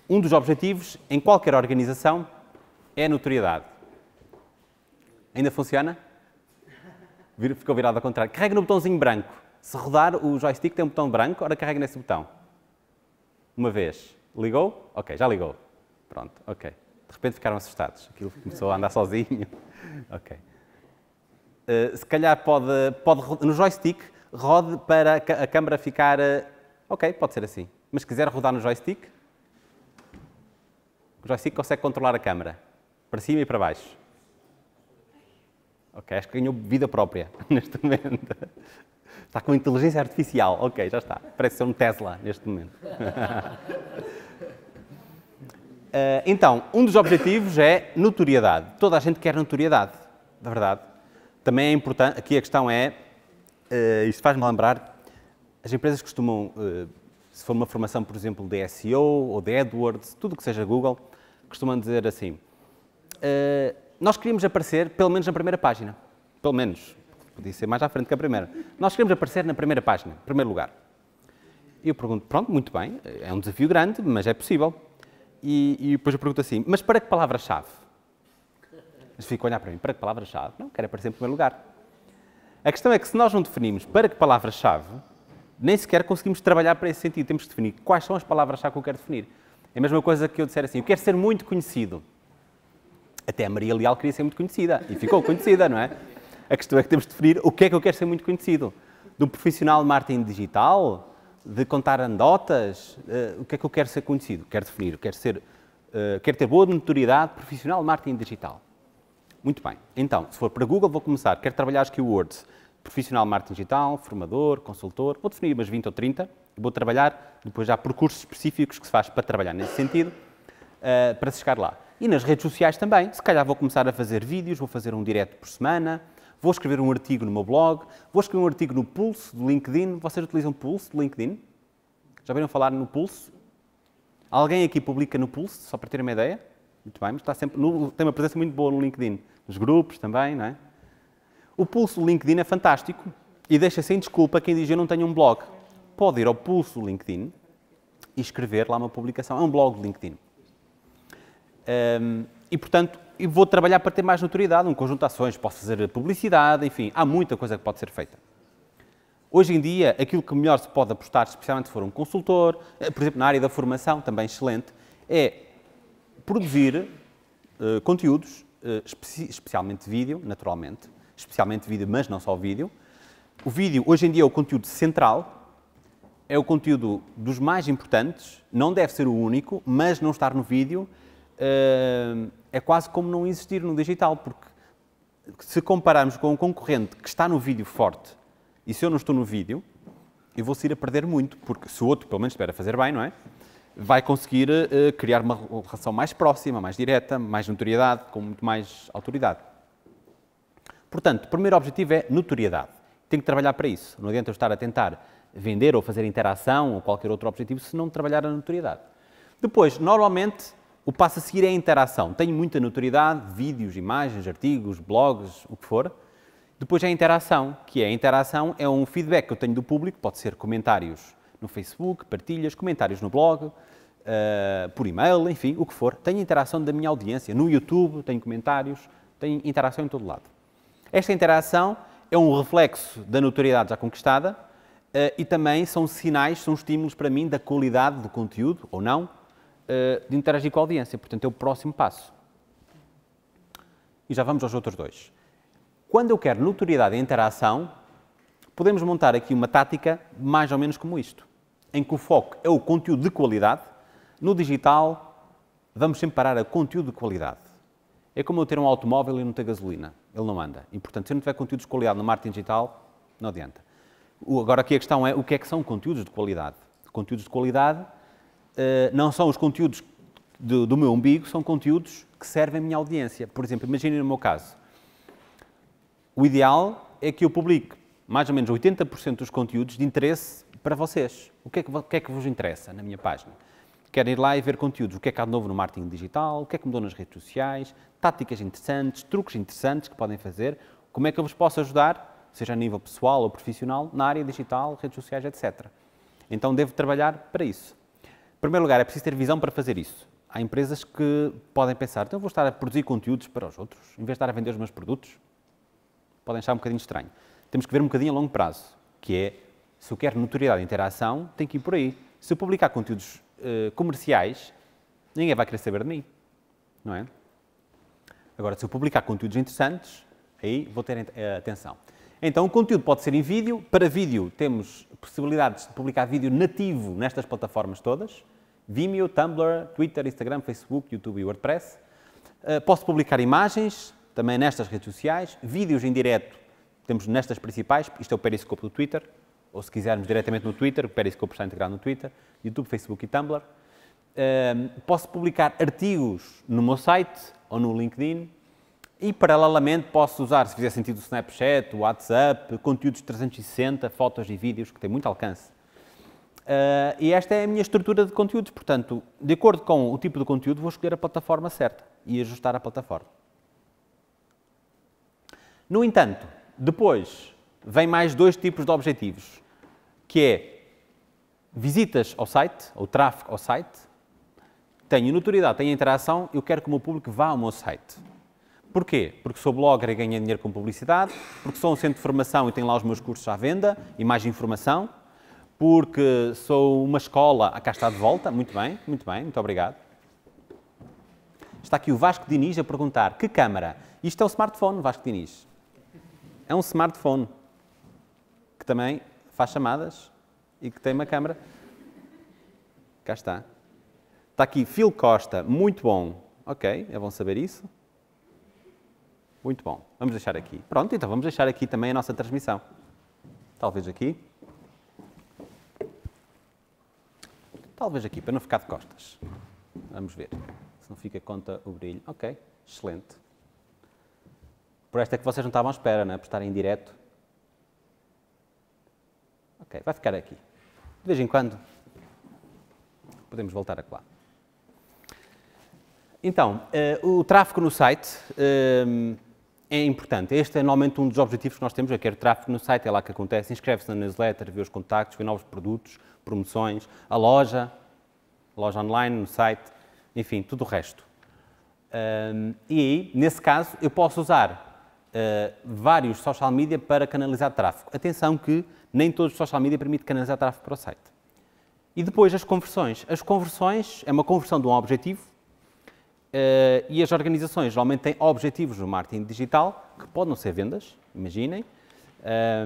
um dos objetivos em qualquer organização é a notoriedade. Ainda funciona? Ficou virado ao contrário. Carrega no botãozinho branco. Se rodar o joystick tem um botão branco, ora carrega nesse botão. Uma vez. Ligou? Ok, já ligou. Pronto, ok. De repente ficaram assustados. Aquilo começou a andar sozinho. Ok. Uh, se calhar pode, pode no joystick, rode para a câmara ficar. uh, ok, pode ser assim. Mas se quiser rodar no joystick, o joystick consegue controlar a câmara. Para cima e para baixo. Ok, acho que ganhou vida própria neste momento. Está com inteligência artificial. Ok, já está. Parece ser um Tesla neste momento. Eh, então, um dos objetivos é notoriedade. Toda a gente quer notoriedade, na verdade. Também é importante, aqui a questão é, eh, isto faz-me lembrar, as empresas costumam, eh, se for uma formação, por exemplo, de SEO ou de AdWords, tudo que seja Google, costumam dizer assim, eh, nós queríamos aparecer, pelo menos na primeira página. Pelo menos. Podia ser mais à frente que a primeira. Nós queríamos aparecer na primeira página, em primeiro lugar. E eu pergunto, pronto, muito bem, é um desafio grande, mas é possível. E, e depois eu pergunto assim, mas para que palavra-chave? Eles ficam a olhar para mim, para que palavra-chave? Não, quero aparecer em primeiro lugar. A questão é que se nós não definimos para que palavra-chave, nem sequer conseguimos trabalhar para esse sentido. Temos que definir quais são as palavras-chave que eu quero definir. É a mesma coisa que eu disser assim, eu quero ser muito conhecido. Até a Maria Leal queria ser muito conhecida e ficou conhecida, não é? A questão é que temos de definir o que é que eu quero ser muito conhecido. Do profissional de marketing digital, de contar anedotas, uh, o que é que eu quero ser conhecido? Quero definir, quero, ser, uh, quero ter boa notoriedade profissional de marketing digital. Muito bem. Então, se for para Google, vou começar. Quero trabalhar as keywords profissional de marketing digital, formador, consultor. Vou definir umas 20 ou 30. Vou trabalhar, depois já percursos específicos que se faz para trabalhar nesse sentido, uh, para se chegar lá. E nas redes sociais também. Se calhar vou começar a fazer vídeos, vou fazer um direto por semana, vou escrever um artigo no meu blog, vou escrever um artigo no Pulse do LinkedIn. Vocês utilizam Pulse do LinkedIn? Já viram falar no Pulse? Alguém aqui publica no Pulse, só para ter uma ideia? Muito bem, mas está sempre, no, tem uma presença muito boa no LinkedIn. Nos grupos também, não é? O Pulso do LinkedIn é fantástico e deixa sem desculpa quem diz eu não tenho um blog. Pode ir ao Pulso do LinkedIn e escrever lá uma publicação. É um blog do LinkedIn. Um, e, portanto, vou trabalhar para ter mais notoriedade, um conjunto de ações, posso fazer publicidade, enfim, há muita coisa que pode ser feita. Hoje em dia, aquilo que melhor se pode apostar, especialmente se for um consultor, eh, por exemplo, na área da formação, também excelente, é produzir uh, conteúdos, uh, especi especialmente vídeo, naturalmente, especialmente vídeo, mas não só vídeo. O vídeo, hoje em dia, é o conteúdo central, é o conteúdo dos mais importantes, não deve ser o único, mas não estar no vídeo uh, é quase como não existir no digital, porque se compararmos com um concorrente que está no vídeo forte e se eu não estou no vídeo, eu vou sair a perder muito, porque se o outro, pelo menos, estiver a fazer bem, não é? Vai conseguir uh, criar uma relação mais próxima, mais direta, mais notoriedade, com muito mais autoridade. Portanto, o primeiro objetivo é notoriedade. Tenho que trabalhar para isso. Não adianta eu estar a tentar vender ou fazer interação ou qualquer outro objetivo se não trabalhar a notoriedade. Depois, normalmente, o passo a seguir é a interação. Tenho muita notoriedade, vídeos, imagens, artigos, blogs, o que for. Depois é a interação, que é a interação é um feedback que eu tenho do público, pode ser comentários no Facebook, partilhas, comentários no blog, uh, por e-mail, enfim, o que for. Tenho interação da minha audiência. No YouTube tenho comentários, tenho interação em todo lado. Esta interação é um reflexo da notoriedade já conquistada uh, e também são sinais, são estímulos para mim da qualidade do conteúdo, ou não, uh, de interagir com a audiência. Portanto, é o próximo passo. E já vamos aos outros dois. Quando eu quero notoriedade e interação, podemos montar aqui uma tática mais ou menos como isto, em que o foco é o conteúdo de qualidade. No digital, vamos sempre parar a conteúdo de qualidade. É como eu ter um automóvel e não ter gasolina ele não anda. E, portanto, se não tiver conteúdos de qualidade no marketing digital, não adianta. O, agora, aqui a questão é o que é que são conteúdos de qualidade. Conteúdos de qualidade uh, não são os conteúdos do, do, meu umbigo, são conteúdos que servem à minha audiência. Por exemplo, imaginem no meu caso. O ideal é que eu publique mais ou menos 80% dos conteúdos de interesse para vocês. O que, é que, o que é que vos interessa na minha página? Querem ir lá e ver conteúdos. O que é que há de novo no marketing digital? O que é que mudou nas redes sociais? Táticas interessantes, truques interessantes que podem fazer. Como é que eu vos posso ajudar, seja a nível pessoal ou profissional, na área digital, redes sociais, etc. Então devo trabalhar para isso. Em primeiro lugar, é preciso ter visão para fazer isso. Há empresas que podem pensar, então eu vou estar a produzir conteúdos para os outros, em vez de estar a vender os meus produtos. Podem achar um bocadinho estranho. Temos que ver um bocadinho a longo prazo, que é, se eu quero notoriedade e interação, tem que ir por aí. Se eu publicar conteúdos uh, comerciais, ninguém vai querer saber de mim, não é? Agora, se eu publicar conteúdos interessantes, aí vou ter uh, atenção. Então, o conteúdo pode ser em vídeo. Para vídeo, temos possibilidades de publicar vídeo nativo nestas plataformas todas. Vimeo, Tumblr, Twitter, Instagram, Facebook, YouTube e WordPress. Uh, posso publicar imagens, também nestas redes sociais. Vídeos em direto, temos nestas principais. Isto é o Periscope do Twitter ou se quisermos diretamente no Twitter, o Periscope está integrado no Twitter, YouTube, Facebook e Tumblr. Uh, posso publicar artigos no meu site ou no LinkedIn e, paralelamente, posso usar, se fizer sentido, o Snapchat, o WhatsApp, conteúdos 360, fotos e vídeos, que têm muito alcance. Uh, e esta é a minha estrutura de conteúdos. Portanto, de acordo com o tipo de conteúdo, vou escolher a plataforma certa e ajustar a plataforma. No entanto, depois vem mais dois tipos de objetivos, que é visitas ao site, ou tráfego ao site, tenho notoriedade, tenho interação, eu quero que o meu público vá ao meu site. Porquê? Porque sou blogger e ganho dinheiro com publicidade, porque sou um centro de formação e tenho lá os meus cursos à venda e mais informação, porque sou uma escola, ah, cá está de volta, muito bem, muito bem, muito obrigado. Está aqui o Vasco Diniz a perguntar, que câmara? Isto é um smartphone, Vasco Diniz. É um smartphone, que também faz chamadas e que tem uma câmara. Cá está. Está aqui Phil Costa, muito bom. Ok, é bom saber isso. Muito bom. Vamos deixar aqui. Pronto, então vamos deixar aqui também a nossa transmissão. Talvez aqui. Talvez aqui, para não ficar de costas. Vamos ver. Se não fica conta o brilho. Ok, excelente. Por esta é que vocês não estavam à espera, não é? Por estarem em direto. Ok, vai ficar aqui. De vez em quando podemos voltar a lá. Então, uh, o tráfego no site uh, é importante. Este é normalmente um dos objetivos que nós temos. Eu quero tráfego no site, é lá que acontece. Inscreve-se na newsletter, vê os contactos, vê novos produtos, promoções, a loja, loja online, no site, enfim, tudo o resto. Um, e aí, nesse caso, eu posso usar uh, vários social media para canalizar tráfego. Atenção que nem todos os social media permitem canalizar tráfego para o site. E depois as conversões. As conversões é uma conversão de um objetivo uh, e as organizações normalmente têm objetivos no marketing digital que podem ser vendas, imaginem.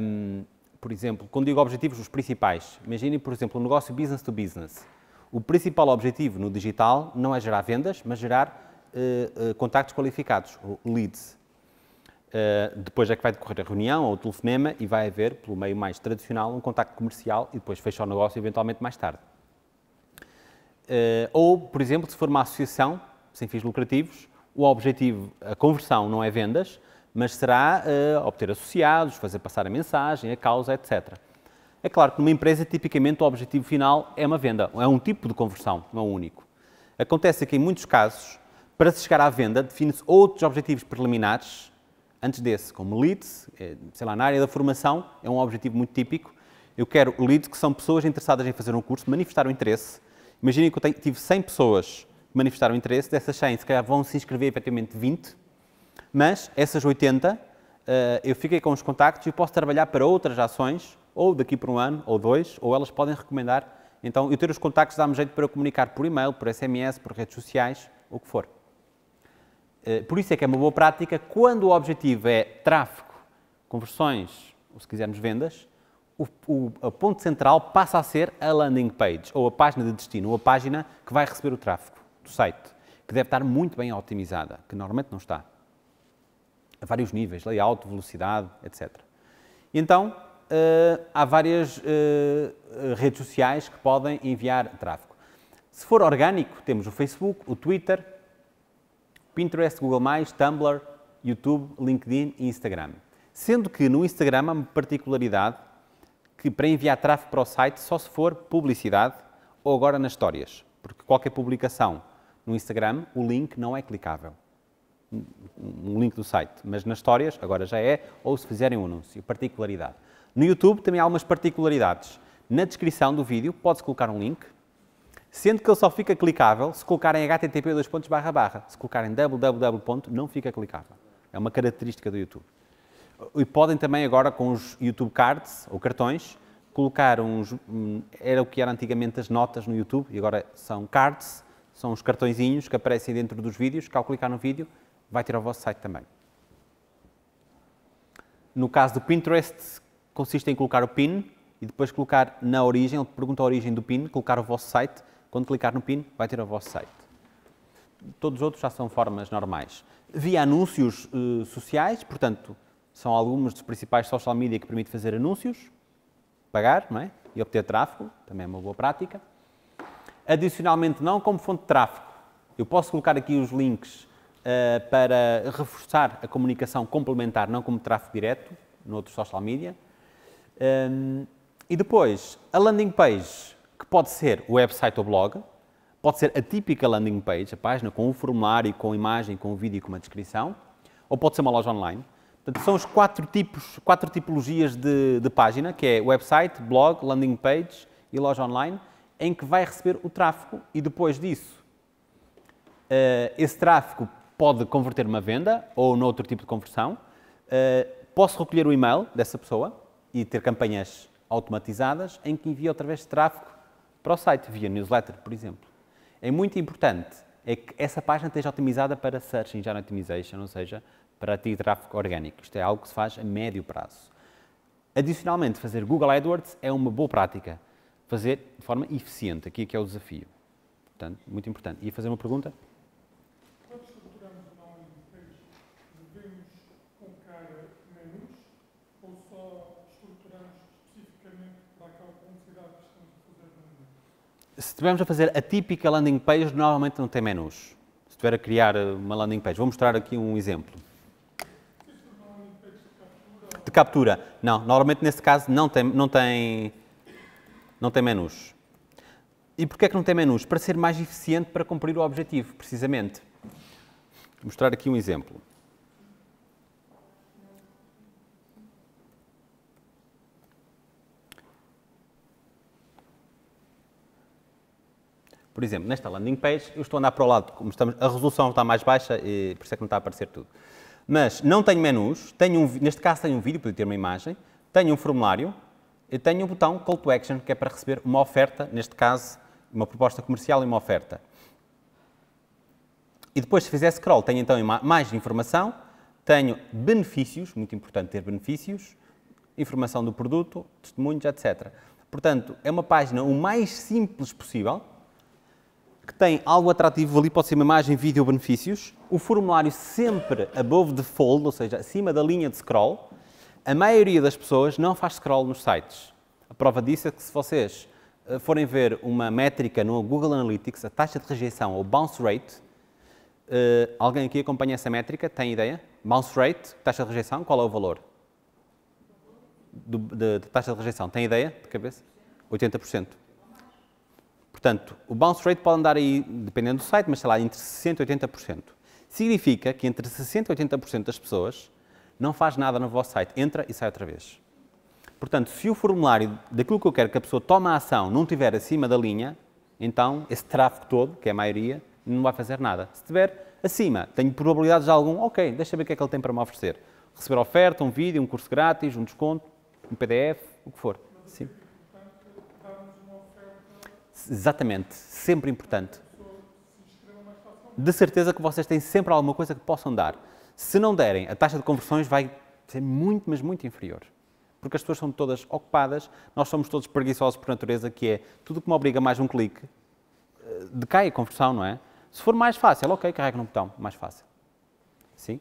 Um, por exemplo, quando digo objetivos, os principais. Imaginem, por exemplo, um negócio business to business. O principal objetivo no digital não é gerar vendas, mas gerar uh, uh, contactos qualificados, leads. Depois é que vai decorrer a reunião ou o telefonema e vai haver, pelo meio mais tradicional, um contacto comercial e depois fecha o negócio eventualmente mais tarde. ou, por exemplo, se for uma associação sem fins lucrativos, o objetivo, a conversão não é vendas, mas será uh, obter associados, fazer passar a mensagem, a causa, etc. É claro que numa empresa, tipicamente, o objetivo final é uma venda, é um tipo de conversão, não é único. Acontece que, em muitos casos, para se chegar à venda, define-se outros objetivos preliminares antes desse, como leads, eh, sei lá, na área da formação, é um objetivo muito típico. Eu quero leads que são pessoas interessadas em fazer um curso, manifestar o interesse. Imaginem que eu tive 100 pessoas manifestaram interesse, dessas 100, se calhar vão se inscrever efetivamente 20, mas essas 80 eh, eu fiquei com os contactos e posso trabalhar para outras ações, ou daqui por um ano, ou dois, ou elas podem recomendar. Então, eu ter os contactos dá-me jeito para eu comunicar por e-mail, por SMS, por redes sociais, o que for. Eh, por isso é que é uma boa prática, quando o objetivo é tráfego, conversões, ou se quisermos vendas, o, o, o ponto central passa a ser a landing page, ou a página de destino, ou a página que vai receber o tráfego do site, que deve estar muito bem otimizada, que normalmente não está a vários níveis, layout, velocidade, etc. E então, uh, há várias uh, redes sociais que podem enviar tráfego. Se for orgânico, temos o Facebook, o Twitter, Pinterest, Google+, Tumblr, YouTube, LinkedIn e Instagram. Sendo que no Instagram há uma particularidade que para enviar tráfego para o site só se for publicidade ou agora nas histórias, porque qualquer publicação no Instagram, o link não é clicável um link do site, mas nas histórias agora já é, ou se fizerem um anúncio, particularidade. No YouTube também há algumas particularidades. Na descrição do vídeo pode-se colocar um link, sendo que ele só fica clicável se colocarem http. Se colocarem www. não fica clicável. É uma característica do YouTube. E podem também agora com os YouTube Cards ou cartões colocar uns era o que era antigamente as notas no YouTube e agora são cards, são os cartõezinhos que aparecem dentro dos vídeos, que ao clicar no vídeo vai ter ao vosso site também. No caso do Pinterest, consiste em colocar o pin e depois colocar na origem, ele pergunta a origem do pin, colocar o vosso site. Quando clicar no pin, vai ter ao vosso site. Todos os outros já são formas normais. Via anúncios uh, sociais, portanto, são alguns dos principais social media que permite fazer anúncios, pagar, não é? E obter tráfego, também é uma boa prática. Adicionalmente, não como fonte de tráfego, eu posso colocar aqui os links uh, para reforçar a comunicação complementar, não como tráfego direto, no outro social media. Um, e depois, a landing page, que pode ser o website ou blog, pode ser a típica landing page, a página com um formulário, com imagem, com um vídeo com uma descrição, ou pode ser uma loja online. Portanto, são os quatro tipos, quatro tipologias de, de página, que é website, blog, landing page e loja online, em que vai receber o tráfego e depois disso, eh, esse tráfego pode converter uma venda ou noutro tipo de conversão. Eh, posso recolher o e-mail dessa pessoa e ter campanhas automatizadas em que envia outra vez tráfego para o site, via newsletter, por exemplo. É muito importante é que essa página esteja otimizada para Search Engine Optimization, ou seja, para atrair tráfego orgânico. Isto é algo que se faz a médio prazo. Adicionalmente, fazer Google AdWords é uma boa prática. Fazer de forma eficiente, aqui é que é o desafio. Portanto, muito importante. E fazer uma pergunta? Quando estruturamos uma landing page, devemos colocar menus ou só estruturamos especificamente para aquela publicidade que estamos a fazer no momento? Se estivermos a fazer a típica landing page, normalmente não tem menus. Se estiver a criar uma landing page, vou mostrar aqui um exemplo. De captura. Não, normalmente nesse caso não tem, não tem, não tem menus. E porquê é que não tem menus? Para ser mais eficiente para cumprir o objetivo, precisamente. Vou mostrar aqui um exemplo. Por exemplo, nesta landing page, eu estou a andar para o lado, como estamos, a resolução está mais baixa e por isso é que não está a aparecer tudo. Mas não tenho menus, tenho um, neste caso tenho um vídeo, podia ter uma imagem, tenho um formulário e tenho um botão Call to Action, que é para receber uma oferta, neste caso, uma proposta comercial e uma oferta. E depois, se fizer scroll, tenho então mais informação, tenho benefícios, muito importante ter benefícios, informação do produto, testemunhos, etc. Portanto, é uma página o mais simples possível, que tem algo atrativo ali, pode ser uma imagem, vídeo benefícios. O formulário sempre above the fold, ou seja, acima da linha de scroll. A maioria das pessoas não faz scroll nos sites. A prova disso é que se vocês eh, forem ver uma métrica no Google Analytics, a taxa de rejeição ou bounce rate, eh, alguém aqui acompanha essa métrica? Tem ideia? Bounce rate, taxa de rejeição, qual é o valor? De, de taxa de rejeição, tem ideia de cabeça? 80%. Portanto, o bounce rate pode andar aí, dependendo do site, mas sei lá, entre 60% e 80%. Significa que entre 60% e 80% das pessoas não faz nada no vosso site, entra e sai outra vez. Portanto, se o formulário daquilo que eu quero que a pessoa tome a ação não estiver acima da linha, então esse tráfego todo, que é a maioria, não vai fazer nada. Se estiver acima, tenho probabilidades de algum, ok, deixa ver o que é que ele tem para me oferecer. Receber oferta, um vídeo, um curso grátis, um desconto, um PDF, o que for. Sim. Exatamente, sempre importante. De certeza que vocês têm sempre alguma coisa que possam dar. Se não derem, a taxa de conversões vai ser muito, mas muito inferior. Porque as pessoas são todas ocupadas, nós somos todos preguiçosos por natureza, que é tudo que me obriga mais um clique, eh, decai a conversão, não é? Se for mais fácil, ok, carrega no botão, mais fácil. Sim?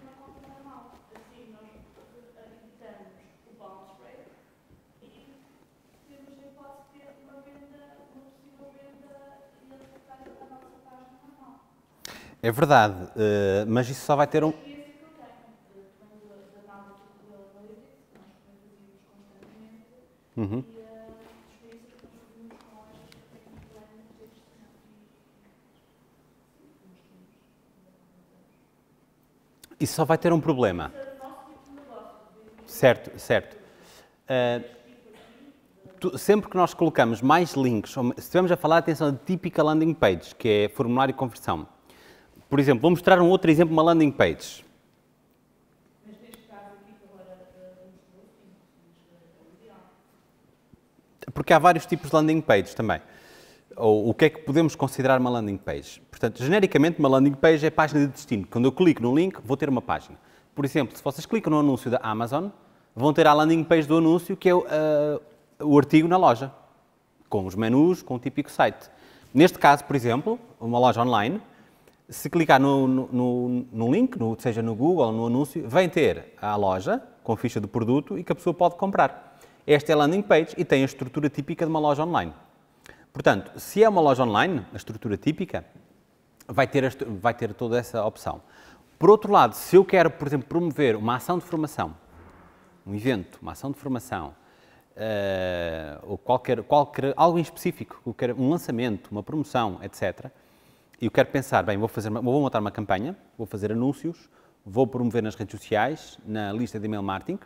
É verdade, eh, mas isso só vai ter um. Uhum. Isso só vai ter um problema. Certo, certo. Eh, tu- sempre que nós colocamos mais links, se estivermos a falar, atenção, de típica landing page, que é formulário de conversão. Por exemplo, vou mostrar um outro exemplo, uma landing page. porque há vários tipos de landing pages também. Ou o que é que podemos considerar uma landing page? Portanto, genericamente, uma landing page é a página de destino. Quando eu clico no link, vou ter uma página. Por exemplo, se vocês clicam no anúncio da Amazon, vão ter a landing page do anúncio, que é uh, o artigo na loja, com os menus, com o típico site. Neste caso, por exemplo, uma loja online, se clicar no, no, no link, no, seja no Google no anúncio, vem ter a loja com ficha do produto e que a pessoa pode comprar. Esta é a landing page e tem a estrutura típica de uma loja online. Portanto, se é uma loja online, a estrutura típica, vai ter, vai ter toda essa opção. Por outro lado, se eu quero, por exemplo, promover uma ação de formação, um evento, uma ação de formação, uh, ou qualquer, qualquer, algo em específico, um lançamento, uma promoção, etc., eu quero pensar, bem, vou, fazer, vou montar uma campanha, vou fazer anúncios, vou promover nas redes sociais, na lista de e-mail marketing,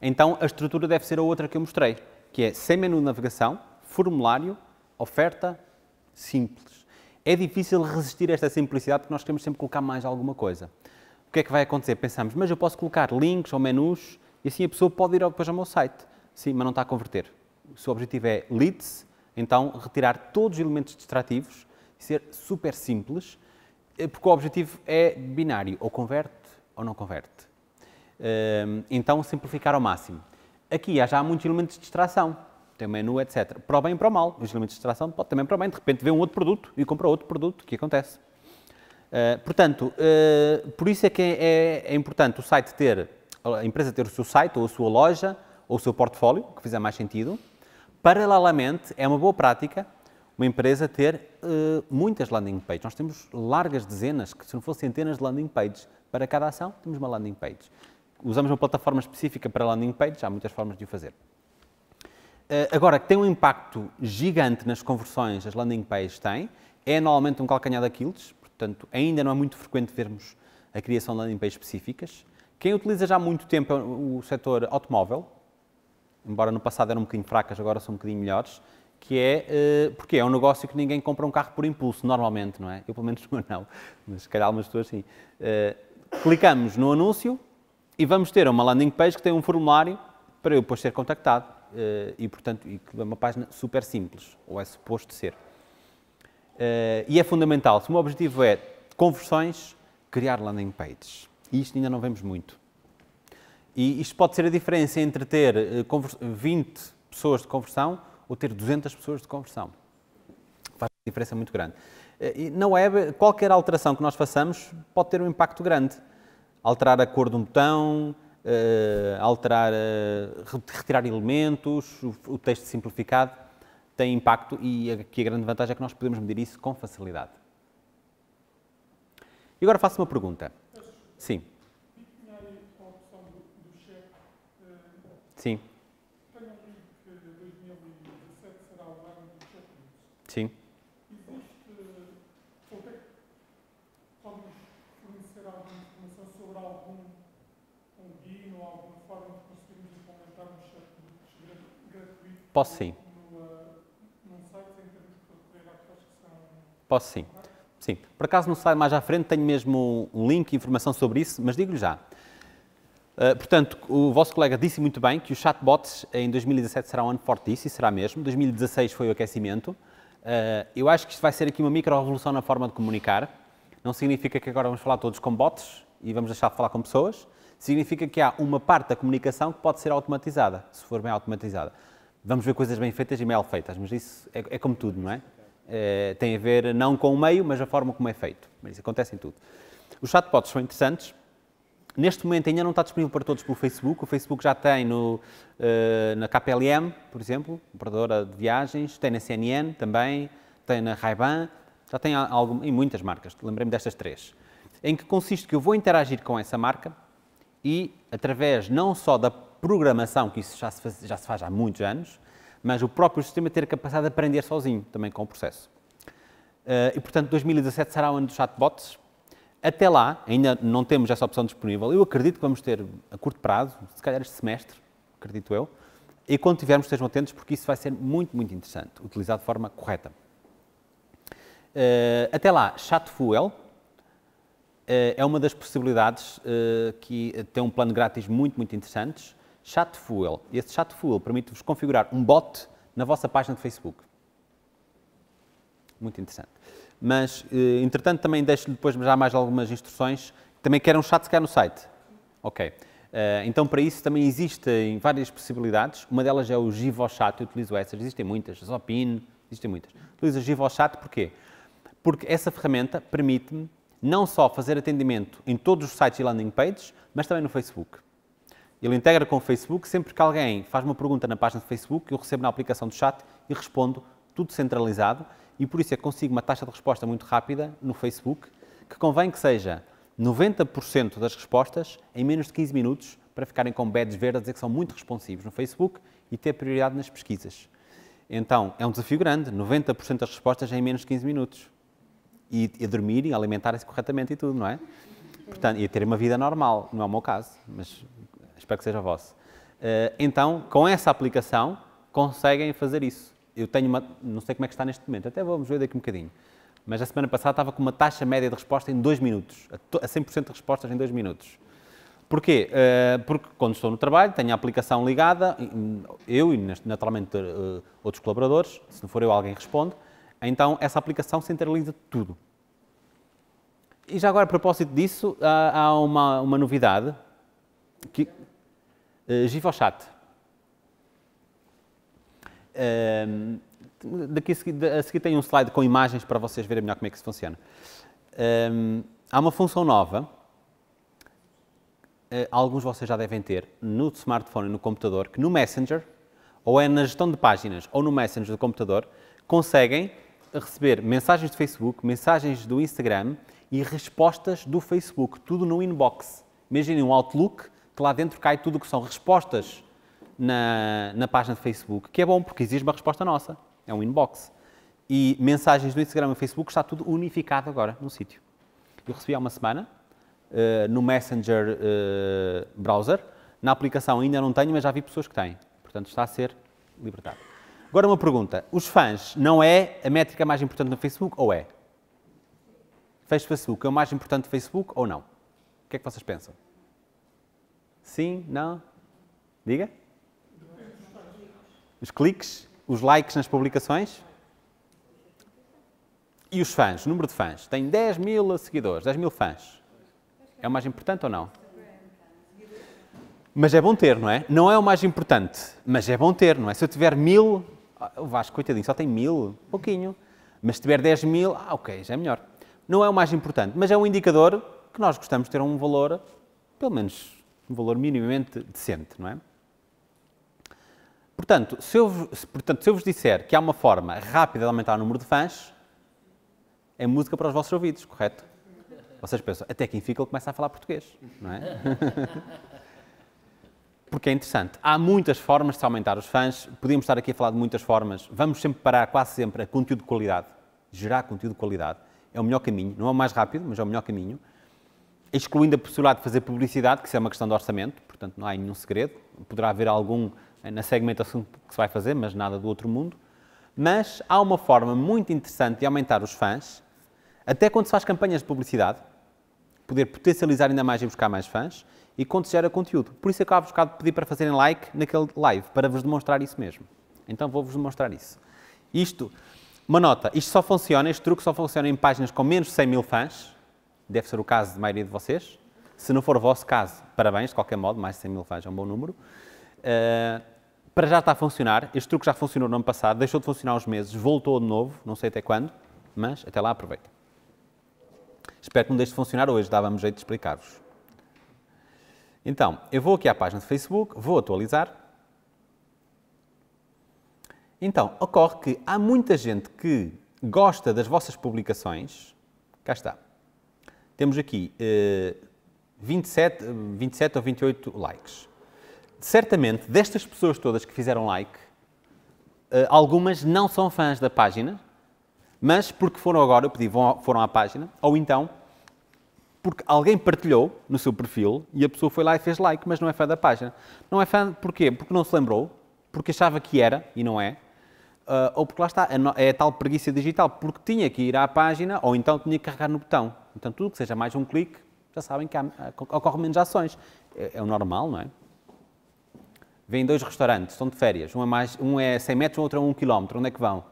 então a estrutura deve ser a outra que eu mostrei, que é sem menu de navegação, formulário, oferta, simples. É difícil resistir a esta simplicidade porque nós queremos sempre colocar mais alguma coisa. O que é que vai acontecer? Pensamos, mas eu posso colocar links ou menus e assim a pessoa pode ir depois ao meu site. Sim, mas não está a converter. O seu objetivo é leads, então retirar todos os elementos distrativos, ser super simples, eh, porque o objetivo é binário, ou converte ou não converte. Ehm, então, simplificar ao máximo. Aqui há já muitos elementos de distração tem um menu, etc. Para o bem e para o mal. Os elementos de distração pode também para o bem. De repente vê um outro produto e compra outro produto. O que acontece? Uh, portanto, uh, por isso é que é, é, é, importante o site ter, a empresa ter o seu site, ou a sua loja, ou o seu portfólio, que fizer mais sentido. Paralelamente, é uma boa prática uma empresa ter uh, muitas landing pages. Nós temos largas dezenas, que se não fossem centenas de landing pages para cada ação, temos uma landing page. Usamos uma plataforma específica para landing pages, há muitas formas de o fazer. Eh, agora, que tem um impacto gigante nas conversões, as landing pages têm, é normalmente um calcanhar daqueles, portanto, ainda não é muito frequente vermos a criação de landing pages específicas. Quem utiliza já há muito tempo é o setor automóvel, embora no passado eram um bocadinho fracas, agora são um bocadinho melhores, que é, uh, porque é um negócio que ninguém compra um carro por impulso, normalmente, não é? Eu, pelo menos, não, mas se calhar algumas pessoas sim. Uh, clicamos no anúncio e vamos ter uma landing page que tem um formulário para eu depois ser contactado. Eh, e, portanto, é uma página super simples, ou é suposto ser. Eh, e é fundamental, se o meu objetivo é conversões, criar landing pages. E isto ainda não vemos muito. E isto pode ser a diferença entre ter 20 eh, pessoas de conversão ou ter 200 pessoas de conversão. Faz uma diferença muito grande. E na web, qualquer alteração que nós façamos pode ter um impacto grande. Alterar a cor de um botão, uh, alterar, uh, retirar elementos, o, texto simplificado tem impacto e aqui a grande vantagem é que nós podemos medir isso com facilidade. E agora faço uma pergunta. Sim. Sim. Sim. Posso sim. Posso sim. Sim. Por acaso no slide mais à frente tenho mesmo um link informação sobre isso, mas digo-lhe já. Uh, portanto, o vosso colega disse muito bem que os chatbots em 2017 será um ano e será mesmo. 2016 foi o aquecimento. Uh, eu acho que isto vai ser aqui uma micro-revolução na forma de comunicar. Não significa que agora vamos falar todos com bots e vamos deixar de falar com pessoas. Significa que há uma parte da comunicação que pode ser automatizada, se for bem automatizada vamos ver coisas bem feitas e mal feitas, mas isso é, é como tudo, não é? é? Tem a ver não com o meio, mas a forma como é feito. Mas isso acontece em tudo. Os chatbots são interessantes. Neste momento ainda não está disponível para todos pelo Facebook. O Facebook já tem no, uh, na KPLM, por exemplo, operadora de viagens, tem na CNN também, tem na Ray-Ban, já tem em muitas marcas, lembrei-me destas três. Em que consiste que eu vou interagir com essa marca e, através não só da programação, que isso já se, faz, já se faz há muitos anos, mas o próprio sistema ter a capacidade de aprender sozinho também com o processo. Uh, e, portanto, 2017 será o ano dos chatbots. Até lá, ainda não temos essa opção disponível. Eu acredito que vamos ter a curto prazo, se calhar este semestre, acredito eu. E quando tivermos, estejam atentos, porque isso vai ser muito, muito interessante, utilizado de forma correta. Uh, até lá, Chatfuel, eh, é uma das possibilidades que tem um plano grátis muito, muito interessantes. Chatfuel. Esse Chatfuel permite-vos configurar um bot na vossa página de Facebook. Muito interessante. Mas, eh, entretanto, também deixo-lhe depois já mais algumas instruções. Também quero um chat se quer no site. Ok. Eh, então, para isso também existem várias possibilidades. Uma delas é o GivoChat, eu utilizo essas. Existem muitas. Zopin, existem muitas. Utilizo o GivoChat porquê? Porque essa ferramenta permite-me não só fazer atendimento em todos os sites e landing pages, mas também no Facebook. Ele integra com o Facebook, sempre que alguém faz uma pergunta na página do Facebook, eu recebo na aplicação do chat e respondo, tudo centralizado, e por isso é que consigo uma taxa de resposta muito rápida no Facebook, que convém que seja 90% das respostas em menos de 15 minutos, para ficarem com badges verdes a dizer que são muito responsivos no Facebook e ter prioridade nas pesquisas. Então, é um desafio grande, 90% das respostas em menos de 15 minutos. E, e dormirem, alimentarem-se corretamente e tudo, não é? Portanto, e ter uma vida normal, não é o meu caso, mas espero que seja o vosso. Uh, então, com essa aplicação, conseguem fazer isso. Eu tenho uma, não sei como é que está neste momento, até vamos ver daqui um bocadinho. Mas a semana passada estava com uma taxa média de resposta em 2 minutos, a 100% de respostas em 2 minutos. Porquê? Uh, porque quando estou no trabalho, tenho a aplicação ligada, eu e naturalmente uh, outros colaboradores, se não for eu, alguém responde, então essa aplicação centraliza tudo. E já agora, a propósito disso, há uma, uma novidade, que, uh, GivoChat. Uh, daqui a seguir, a seguir tem um slide com imagens para vocês verem melhor como é que isso funciona. Um, há uma função nova, uh, alguns de vocês já devem ter, no smartphone e no computador, que no Messenger, ou é na gestão de páginas, ou no Messenger do computador, conseguem receber mensagens do Facebook, mensagens do Instagram e respostas do Facebook, tudo no inbox. Imaginem um Outlook, que lá dentro cai tudo o que são respostas na, na página do Facebook, que é bom porque exige uma resposta nossa é um inbox. E mensagens do Instagram e Facebook está tudo unificado agora num sítio. Eu recebi há uma semana uh, no Messenger uh, browser, na aplicação ainda não tenho, mas já vi pessoas que têm. Portanto, está a ser libertado. Agora uma pergunta. Os fãs não é a métrica mais importante no Facebook ou é? Fez Facebook é o mais importante do Facebook ou não? O que é que vocês pensam? Sim? Não? Diga? Os cliques? os likes nas publicações e os fãs, o número de fãs. Tem 10 mil seguidores, 10 mil fãs. É o mais importante ou não? Mas é bom ter, não é? Não é o mais importante, mas é bom ter, não é? Se eu tiver mil, ah, o Vasco, coitadinho, só tem mil, pouquinho. Mas se tiver 10 mil, ah, ok, já é melhor. Não é o mais importante, mas é um indicador que nós gostamos de ter um valor, pelo menos um valor minimamente decente, não é? Portanto se, eu, portanto, se eu vos disser que há uma forma rápida de aumentar o número de fãs, é música para os vossos ouvidos, correto? Vocês pensam, até que enfim ele começa a falar português, não é? Porque é interessante. Há muitas formas de aumentar os fãs. Podíamos estar aqui a falar de muitas formas. Vamos sempre parar, quase sempre, a conteúdo de qualidade. Gerar conteúdo de qualidade. É o melhor caminho. Não é o mais rápido, mas é o melhor caminho. Excluindo a possibilidade de fazer publicidade, que isso é uma questão de orçamento, portanto não há nenhum segredo. Poderá haver algum na segmentação que se vai fazer, mas nada do outro mundo. Mas há uma forma muito interessante de aumentar os fãs, até quando se faz campanhas de publicidade, poder potencializar ainda mais e buscar mais fãs, e quando se gera conteúdo. Por isso é que eu há bocado pedi para fazerem like naquele live, para vos demonstrar isso mesmo. Então vou-vos demonstrar isso. Isto, uma nota, isto só funciona, este truque só funciona em páginas com menos de 100 mil fãs, deve ser o caso da maioria de vocês. Se não for o vosso caso, parabéns, de qualquer modo, mais de 100 mil fãs é um bom número. Uh, para já está a funcionar. Este truque já funcionou no ano passado, deixou de funcionar uns meses, voltou de novo, não sei até quando, mas até lá aproveita. Espero que não deixe de funcionar hoje, dava-me jeito de explicar-vos. Então, eu vou aqui à página de Facebook, vou atualizar. Então, ocorre que há muita gente que gosta das vossas publicações. Cá está. Temos aqui eh, 27, 27 ou 28 likes certamente, destas pessoas todas que fizeram like, uh, algumas não são fãs da página, mas porque foram agora, eu pedi, vão, foram à página, ou então porque alguém partilhou no seu perfil e a pessoa foi lá e fez like, mas não é fã da página. Não é fã porquê? Porque não se lembrou, porque achava que era e não é, uh, ou porque lá está, é a tal preguiça digital, porque tinha que ir à página ou então tinha que carregar no botão. Então tudo que seja mais um clique, já sabem que há, ocorrem menos ações. É, é o normal, não é? Vêm dois restaurantes, estão de férias, um é, mais, um é 100 metros, o outro é 1 km. Onde é que vão?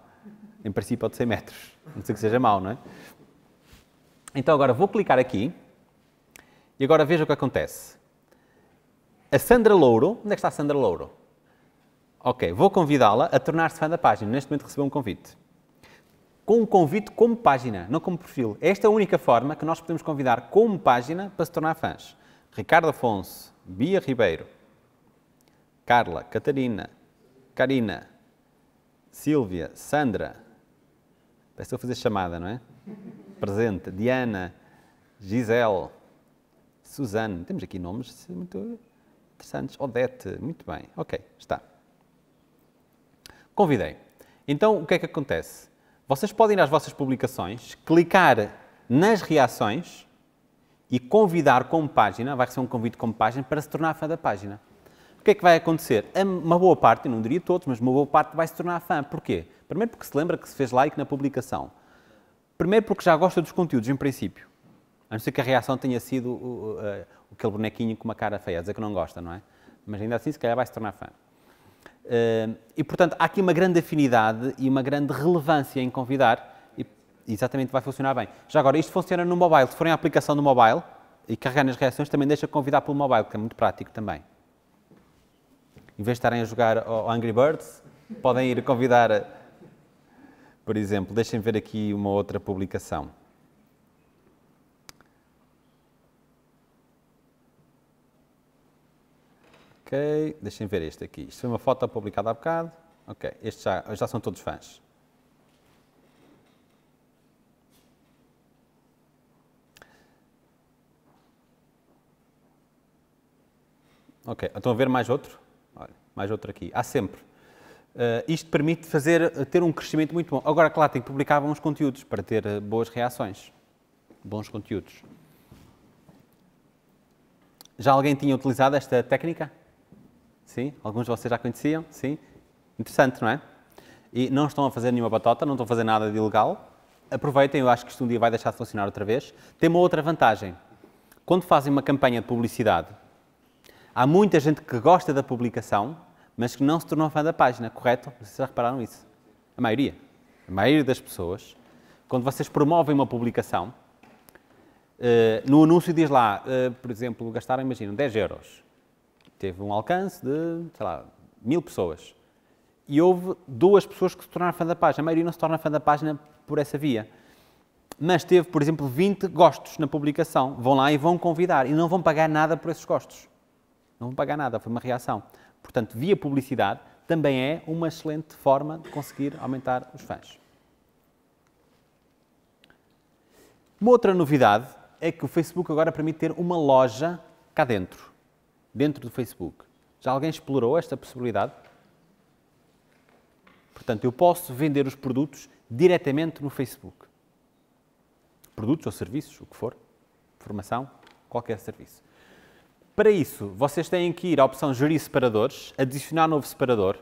Em princípio, é de 100 metros. Não sei que seja mau, não é? Então, agora vou clicar aqui e agora veja o que acontece. A Sandra Louro, onde é que está a Sandra Louro? Ok, vou convidá-la a tornar-se fã da página. Neste momento recebeu um convite. Com um convite como página, não como perfil. Esta é a única forma que nós podemos convidar como página para se tornar fãs. Ricardo Afonso, Bia Ribeiro, Carla, Catarina, Karina, Silvia, Sandra. Parece que vou fazer chamada, não é? Presente. Diana, Gisele, Suzane. Temos aqui nomes muito interessantes. Odete. Muito bem. Ok, está. Convidei. Então, o que é que acontece? Vocês podem ir às vossas publicações, clicar nas reações e convidar como página, vai receber um convite como página, para se tornar fã da página. O que é que vai acontecer? Uma boa parte, não diria todos, mas uma boa parte vai se tornar fã. Porquê? Primeiro porque se lembra que se fez like na publicação. Primeiro porque já gosta dos conteúdos, em princípio. A não ser que a reação tenha sido uh, uh, aquele bonequinho com uma cara feia, a dizer que não gosta, não é? Mas ainda assim, se calhar vai se tornar fã. Uh, e, portanto, há aqui uma grande afinidade e uma grande relevância em convidar e exatamente vai funcionar bem. Já agora, isto funciona no mobile. Se forem a aplicação do mobile e carregar nas reações, também deixa convidar pelo mobile, que é muito prático também. Em vez de estarem a jogar ao Angry Birds, podem ir convidar, por exemplo, deixem ver aqui uma outra publicação. Ok, deixem ver este aqui. Isto foi uma foto publicada há bocado. Ok, estes já, já são todos fãs. Ok, estão a ver mais outro? Olha, mais outro aqui. Há sempre. Uh, isto permite fazer, ter um crescimento muito bom. Agora, claro, tem que publicar bons conteúdos para ter uh, boas reações. Bons conteúdos. Já alguém tinha utilizado esta técnica? Sim? Alguns de vocês já conheciam? Sim? Interessante, não é? E não estão a fazer nenhuma batota, não estão a fazer nada de ilegal. Aproveitem, eu acho que isto um dia vai deixar de funcionar outra vez. Tem uma outra vantagem. Quando fazem uma campanha de publicidade, há muita gente que gosta da publicação, mas que não se tornou fã da página, correto? Vocês já repararam isso? A maioria. A maioria das pessoas, quando vocês promovem uma publicação, uh, no anúncio diz lá, uh, por exemplo, gastaram, imaginam, 10 euros teve um alcance de, sei lá, mil pessoas. E houve duas pessoas que se tornaram fã da página. A maioria não se torna fã da página por essa via. Mas teve, por exemplo, 20 gostos na publicação. Vão lá e vão convidar. E não vão pagar nada por esses gostos. Não vão pagar nada, foi uma reação. Portanto, via publicidade também é uma excelente forma de conseguir aumentar os fãs. Uma outra novidade é que o Facebook agora permite ter uma loja cá dentro dentro do Facebook. Já alguém explorou esta possibilidade? Portanto, eu posso vender os produtos diretamente no Facebook. Produtos ou serviços, o que for. Formação, qualquer serviço. Para isso, vocês têm que ir à opção Gerir separadores, adicionar novo separador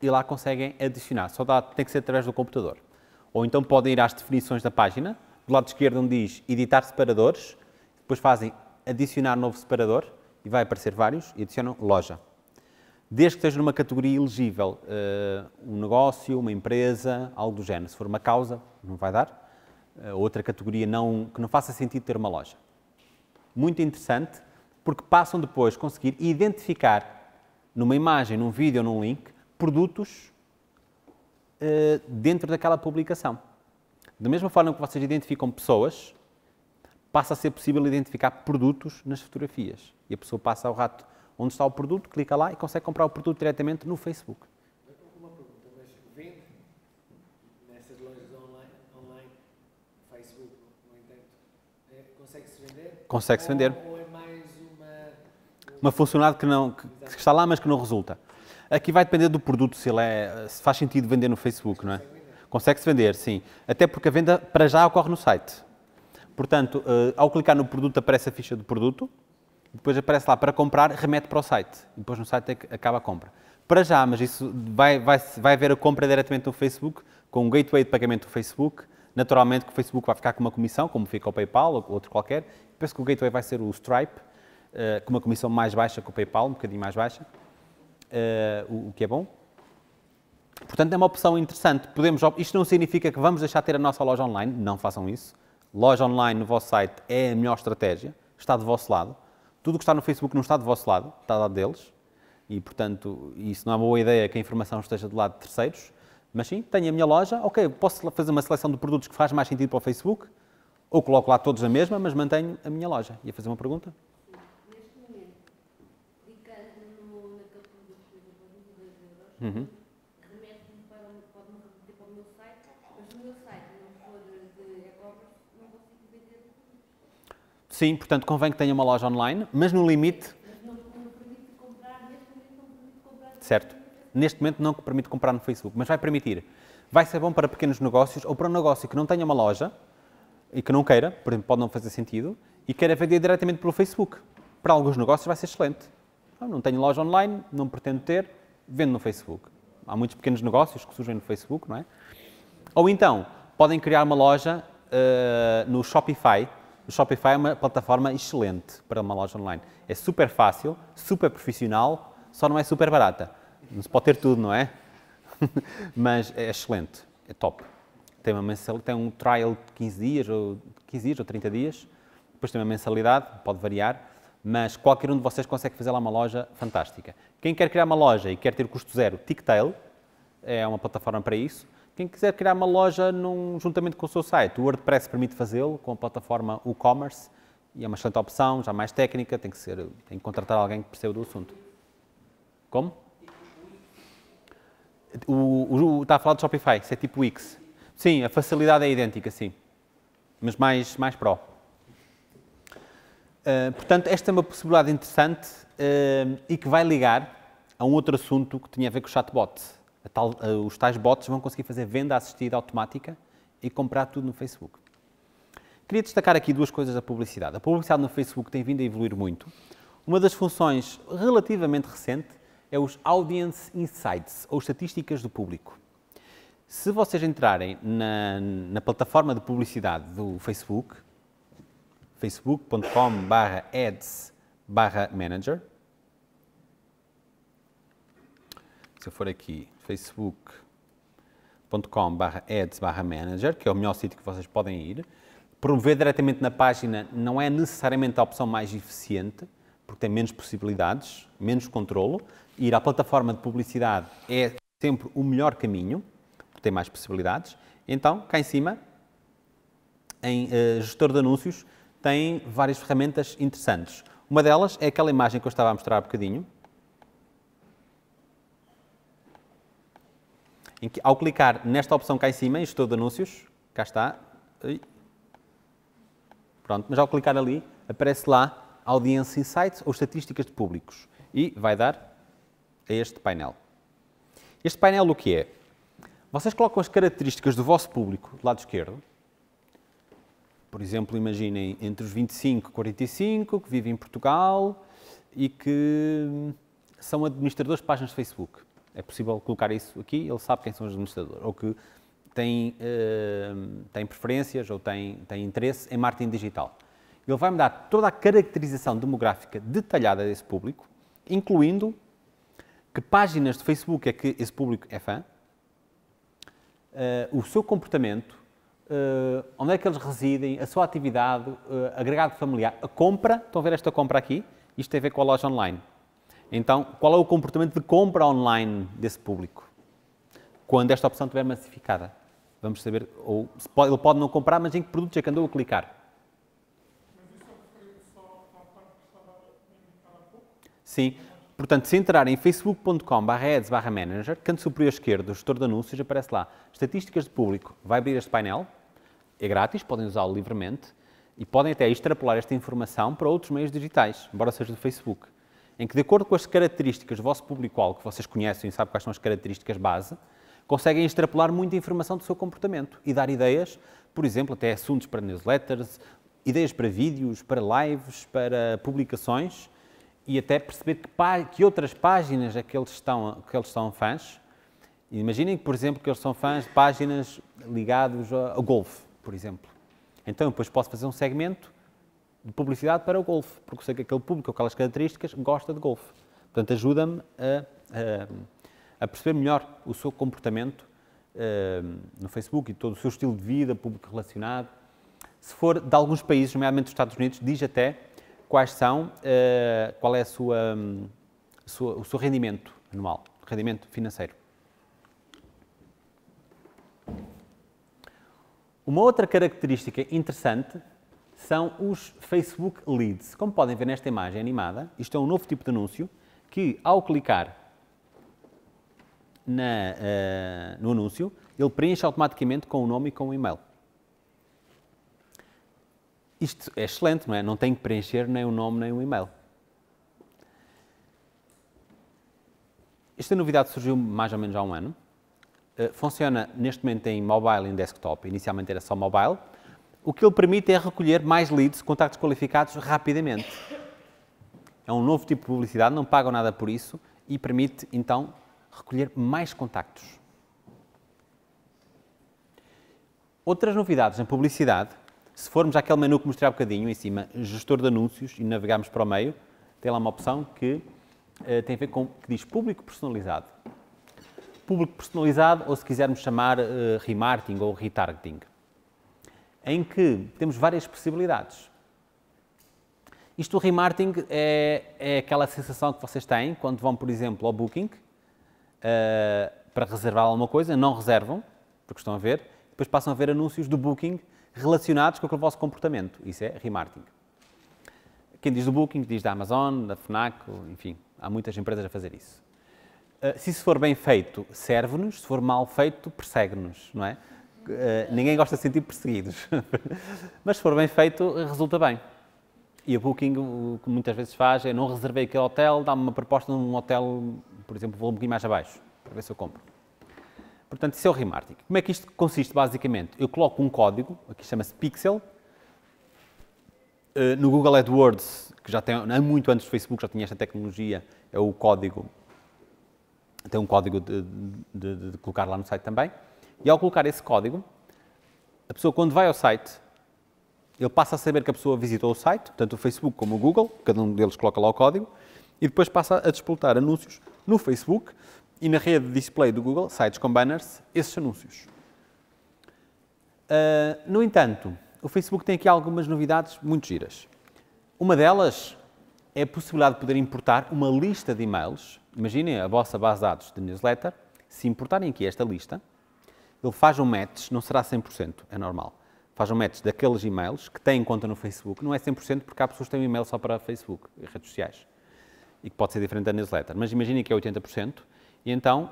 e lá conseguem adicionar. Só dá, tem que ser através do computador. Ou então podem ir às definições da página, do lado esquerdo onde diz editar separadores, depois fazem adicionar novo separador e vai aparecer vários e adicionam loja. Desde que esteja numa categoria elegível, uh, um negócio, uma empresa, algo do género. Se for uma causa, não vai dar. Uh, outra categoria não, que não faça sentido ter uma loja. Muito interessante, porque passam depois a conseguir identificar numa imagem, num vídeo num link, produtos uh, dentro daquela publicação. Da mesma forma que vocês identificam pessoas, passa a ser possível identificar produtos nas fotografias. E a pessoa passa ao rato onde está o produto, clica lá e consegue comprar o produto diretamente no Facebook. Uma pergunta, mas vende nessas lojas online, online Facebook, no entanto, é, consegue-se vender? Consegue-se vender. Ou é mais uma... Uma funcionalidade que, não, que, que está lá, mas que não resulta. Aqui vai depender do produto, se, ele é, se faz sentido vender no Facebook, não é? Consegue-se vender, sim. Até porque a venda para já ocorre no site. Portanto, uh, ao clicar no produto aparece a ficha do produto, depois aparece lá para comprar, remete para o site. Depois no site é acaba a compra. Para já, mas isso vai, vai, vai haver a compra diretamente no Facebook, com um gateway de pagamento do Facebook. Naturalmente que o Facebook vai ficar com uma comissão, como fica o PayPal ou outro qualquer. Penso que o gateway vai ser o Stripe, uh, com uma comissão mais baixa que o PayPal, um bocadinho mais baixa. eh, o, que é bom. Portanto, é uma opção interessante. Podemos, isto não significa que vamos deixar de ter a nossa loja online, não façam isso. Loja online no vosso site é a melhor estratégia, está do vosso lado. Tudo o que está no Facebook não está do vosso lado, está do lado deles. E, portanto, isso não é uma boa ideia que a informação esteja do lado de terceiros. Mas sim, tenho a minha loja, ok, posso fazer uma seleção de produtos que faz mais sentido para o Facebook, ou coloco lá todos a mesma, mas mantenho a minha loja. Ia fazer uma pergunta? Neste momento, clicando no, eu vou de 2 euros, Uhum. remete-me para, o- pode-me remeter para o meu site, mas se o meu site não for de e-commerce, não consigo vender produtos. Sim, portanto, convém que tenha uma loja online, mas no limite, Mas não, não me permite comprar, neste momento não me permite comprar. certo? Neste momento não permite comprar no Facebook, mas vai permitir. Vai ser bom para pequenos negócios ou para um negócio que não tenha uma loja e que não queira, por exemplo, pode não fazer sentido, e queira vender diretamente pelo Facebook. Para alguns negócios vai ser excelente. Ah, Não tenho loja online, não pretendo ter, vendo no Facebook. Há muitos pequenos negócios que surgem no Facebook, não é? Ou então, podem criar uma loja eh, no Shopify. O Shopify é uma plataforma excelente para uma loja online. É super fácil, super profissional, só não é super barata. Não se pode ter tudo, não é? Mas é excelente, é top. Tem, uma mensal, tem um trial de 15 dias, ou 15 dias ou 30 dias. Depois tem uma mensalidade, pode variar. Mas qualquer um de vocês consegue fazer lá uma loja fantástica. Quem quer criar uma loja e quer ter custo zero, Ticktail é uma plataforma para isso. Quem quiser criar uma loja num, juntamente com o seu site, o WordPress permite fazê-lo com a plataforma WooCommerce e é uma excelente opção, já mais técnica, tem que, ser, tem que contratar alguém que perceba do assunto. Como? O, o, está a falar de Shopify, isso é tipo Wix. Sim, a facilidade é idêntica, sim. Mas mais, mais pro. Uh, portanto, esta é uma possibilidade interessante uh, e que vai ligar a um outro assunto que tinha a ver com o chatbot. Tal- uh, os tais bots vão conseguir fazer venda assistida automática e comprar tudo no Facebook. Queria destacar aqui duas coisas da publicidade. A publicidade no Facebook tem vindo a evoluir muito. Uma das funções relativamente recente é os Audience Insights, ou estatísticas do público. Se vocês entrarem na, na plataforma de publicidade do Facebook, facebook.com ads manager, se eu for aqui, facebook.com ads manager, que é o melhor sítio que vocês podem ir, promover diretamente na página não é necessariamente a opção mais eficiente, porque tem menos possibilidades, menos controlo. Ir à plataforma de publicidade é sempre o melhor caminho, porque tem mais possibilidades. Então, cá em cima, em eh, gestor de anúncios, tem várias ferramentas interessantes. Uma delas é aquela imagem que eu estava a mostrar há bocadinho, em que, ao clicar nesta opção cá em cima, em gestor de anúncios, cá está, pronto, mas ao clicar ali, aparece lá Audience Insights ou estatísticas de públicos e vai dar a este painel. Este painel o que é? Vocês colocam as características do vosso público do lado esquerdo, por exemplo, imaginem entre os 25 e 45 que vivem em Portugal e que são administradores de páginas de Facebook. É possível colocar isso aqui, ele sabe quem são os administradores, ou que têm, eh, têm preferências ou têm, têm interesse em marketing digital. Ele vai-me dar toda a caracterização demográfica detalhada desse público, incluindo que páginas de Facebook é que esse público é fã, eh, o seu comportamento, eh, onde é que eles residem, a sua atividade, agregado familiar, a compra, estão a ver esta compra aqui? Isto tem a ver com a loja online. Então, qual é o comportamento de compra online desse público? Quando esta opção estiver massificada. Vamos saber, ou pode- ele pode não comprar, mas em que produtos é que andou a clicar? Sim. Portanto, se entrarem em facebook.com ads manager, canto superior esquerdo, gestor de anúncios, aparece lá estatísticas de público. Vai abrir este painel, é grátis, podem usá-lo livremente e podem até extrapolar esta informação para outros meios digitais, embora seja do Facebook, em que, de acordo com as características do vosso público-alvo, que vocês conhecem e sabem quais são as características base, conseguem extrapolar muita informação do seu comportamento e dar ideias, por exemplo, até assuntos para newsletters, ideias para vídeos, para lives, para publicações e até perceber que, que outras páginas é que eles, estão, que eles são fãs. Imaginem, por exemplo, que eles são fãs de páginas ligadas ao golfe, por exemplo. Então, depois posso fazer um segmento de publicidade para o golfe, porque sei que aquele público aquelas características gosta de golfe. Portanto, ajuda-me a uh, a perceber melhor o seu comportamento uh, no Facebook e todo o seu estilo de vida, público relacionado. Se for de alguns países, nomeadamente dos Estados Unidos, diz até quais são, uh, qual é a sua, um, a sua, o seu rendimento anual, rendimento financeiro. Uma outra característica interessante são os Facebook Leads. Como podem ver nesta imagem animada, isto é um novo tipo de anúncio que, ao clicar na, uh, no anúncio, ele preenche automaticamente com o nome e com o e-mail. Isto é excelente, não é? Não tem que preencher nem o nome nem o e-mail. Esta novidade surgiu mais ou menos há um ano. Uh, funciona neste momento em mobile e em desktop. Inicialmente era só mobile. O que ele permite é recolher mais leads, contactos qualificados, rapidamente. É um novo tipo de publicidade, não pagam nada por isso e permite, então, recolher mais contactos. Outras novidades na publicidade, se formos àquele menu que mostrei há bocadinho, em cima, gestor de anúncios, e navegarmos para o meio, tem lá uma opção que uh, tem a ver com, que diz público personalizado. Público personalizado, ou se quisermos chamar uh, remarketing ou retargeting, em que temos várias possibilidades. Isto do remarketing é, é aquela sensação que vocês têm quando vão, por exemplo, ao Booking uh, para reservar alguma coisa, não reservam, porque estão a ver, depois passam a ver anúncios do Booking relacionados com o vosso comportamento. Isso é remarketing. Quem diz do Booking diz da Amazon, da FNAC, enfim, há muitas empresas a fazer isso. Uh, se isso for bem feito, serve-nos, se for mal feito, persegue-nos, não é? Uh, ninguém gosta de se sentir perseguidos. Mas se for bem feito, resulta bem. E a Booking o que muitas vezes faz é não reservei aquele hotel, dá-me uma proposta de um hotel, por exemplo, vou um bocadinho mais abaixo, para ver se eu compro. Portanto, isso é o remarketing. Como é que isto consiste, basicamente? Eu coloco um código, aqui chama-se Pixel, uh, no Google AdWords, que já tem, muito antes do Facebook já tinha esta tecnologia, é o código, tem um código de, de, de colocar lá no site também, e ao colocar esse código, a pessoa quando vai ao site, ele passa a saber que a pessoa visitou o site, tanto o Facebook como o Google, cada um deles coloca lá o código, e depois passa a disputar anúncios no Facebook e na rede de display do Google, sites com banners, esses anúncios. Uh, no entanto, o Facebook tem aqui algumas novidades muito giras. Uma delas é a possibilidade de poder importar uma lista de e-mails. Imaginem a vossa base de dados de newsletter. Se importarem aqui esta lista, ele faz um match, não será 100%, é normal faz um match daqueles e-mails que têm conta no Facebook. Não é 100% porque há pessoas que têm um e-mail só para Facebook e redes sociais. E que pode ser diferente da newsletter. Mas imaginem que é 80%. E então,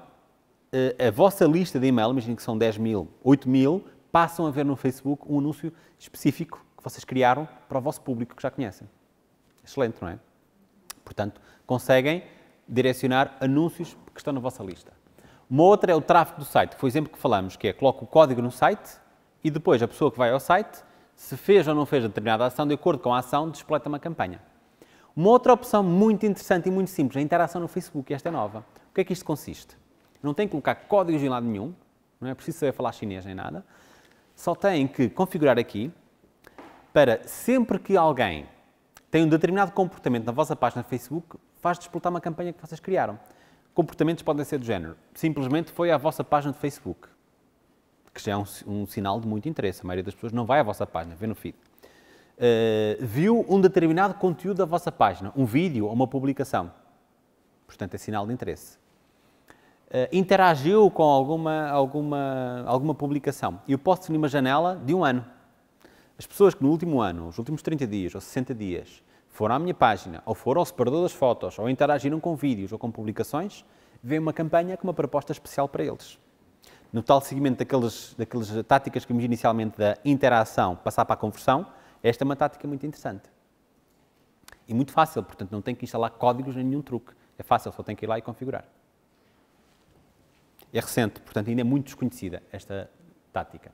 eh, a vossa lista de e-mail, imaginem que são 10 mil, 8 mil, passam a ver no Facebook um anúncio específico que vocês criaram para o vosso público que já conhecem. Excelente, não é? Portanto, conseguem direcionar anúncios que estão na vossa lista. Uma outra é o tráfego do site, foi o exemplo que falamos, que é coloco o código no site e depois a pessoa que vai ao site, se fez ou não fez determinada ação, de acordo com a ação, despleta uma campanha. Uma outra opção muito interessante e muito simples, a interação no Facebook, esta é nova. O que é que isto consiste? Não tem que colocar códigos em lado nenhum, não é preciso saber falar chinês nem nada, só tem que configurar aqui para sempre que alguém tem um determinado comportamento na vossa página de Facebook, faz desplotar uma campanha que vocês criaram. Comportamentos podem ser do género, simplesmente foi à vossa página de Facebook que já é um, um, sinal de muito interesse. A maioria das pessoas não vai à vossa página, vê no feed. Uh, viu um determinado conteúdo da vossa página, um vídeo ou uma publicação. Portanto, é sinal de interesse. Uh, interagiu com alguma, alguma, alguma publicação. Eu posso definir uma janela de um ano. As pessoas que no último ano, os últimos 30 dias ou 60 dias, foram à minha página, ou foram ao separador das fotos, ou interagiram com vídeos ou com publicações, vêem uma campanha com uma proposta especial para eles no tal seguimento daquelas, daquelas táticas que vimos inicialmente da interação passar para a conversão, esta é uma tática muito interessante. E muito fácil, portanto não tem que instalar códigos nem nenhum truque. É fácil, só tem que ir lá e configurar. É recente, portanto ainda é muito desconhecida esta tática.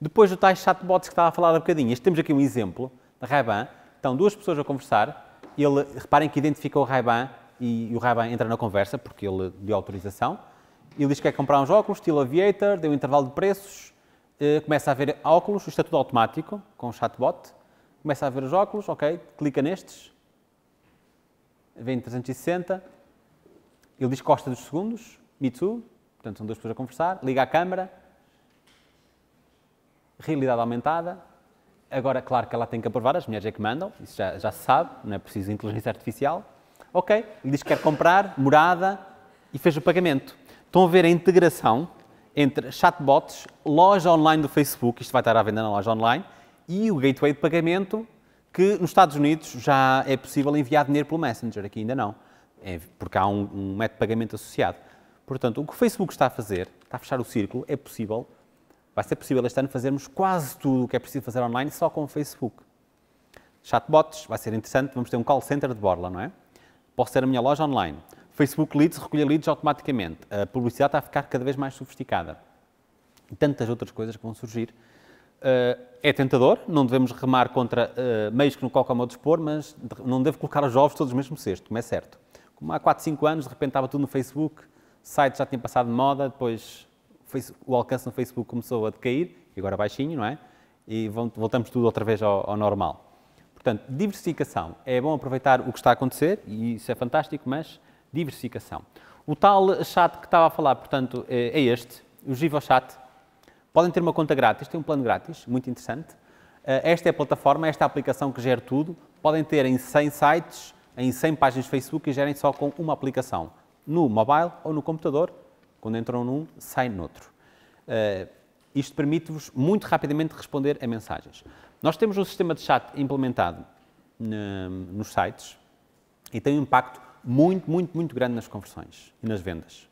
Depois do tais chatbots que estava a falar há bocadinho, este temos aqui um exemplo da Ray-Ban. Estão duas pessoas a conversar, ele, reparem que identifica o Ray-Ban e, e o Ray-Ban entra na conversa, porque ele deu autorização. Ele diz que quer comprar uns óculos, estilo Aviator, deu um intervalo de preços, eh, começa a ver óculos, isto é tudo automático, com chatbot. Começa a ver os óculos, ok, clica nestes, vem 360, Ele diz que gosta dos segundos, me too, portanto são duas pessoas a conversar, liga a câmara, realidade aumentada. Agora, claro que ela tem que aprovar, as mulheres é que mandam, isso já, já se sabe, não é preciso inteligência artificial. Ok, ele diz que quer comprar, morada e fez o pagamento. Estão a ver a integração entre chatbots, loja online do Facebook, isto vai estar à venda na loja online, e o gateway de pagamento, que nos Estados Unidos já é possível enviar dinheiro pelo Messenger, aqui ainda não, é, porque há um, um método de pagamento associado. Portanto, o que o Facebook está a fazer, está a fechar o círculo, é possível, vai ser possível este ano fazermos quase tudo o que é preciso fazer online só com o Facebook. Chatbots, vai ser interessante, vamos ter um call center de borla, não é? Posso ter a minha loja online. Facebook Leads recolhe leads automaticamente. A publicidade está a ficar cada vez mais sofisticada. E tantas outras coisas que vão surgir. Uh, é tentador, não devemos remar contra uh, meios que no qual como dispor, mas não devo colocar os jovens todos no mesmo cesto, como é certo. Como há 4, 5 anos, de repente estava tudo no Facebook, sites já tinha passado de moda, depois o alcance no Facebook começou a decair, e agora baixinho, não é? E voltamos tudo outra vez ao, ao normal. Portanto, diversificação. É bom aproveitar o que está a acontecer, e isso é fantástico, mas diversificação. O tal chat que estava a falar, portanto, é, é este, o GivoChat. Podem ter uma conta grátis, tem um plano grátis, muito interessante. Eh, esta é a plataforma, esta é a aplicação que gera tudo. Podem ter em 100 sites, em 100 páginas Facebook e gerem só com uma aplicação, no mobile ou no computador. Quando entram num, saem noutro. Uh, isto permite-vos muito rapidamente responder a mensagens. Nós temos um sistema de chat implementado nos sites e tem um impacto muito, muito, muito grande nas conversões e nas vendas.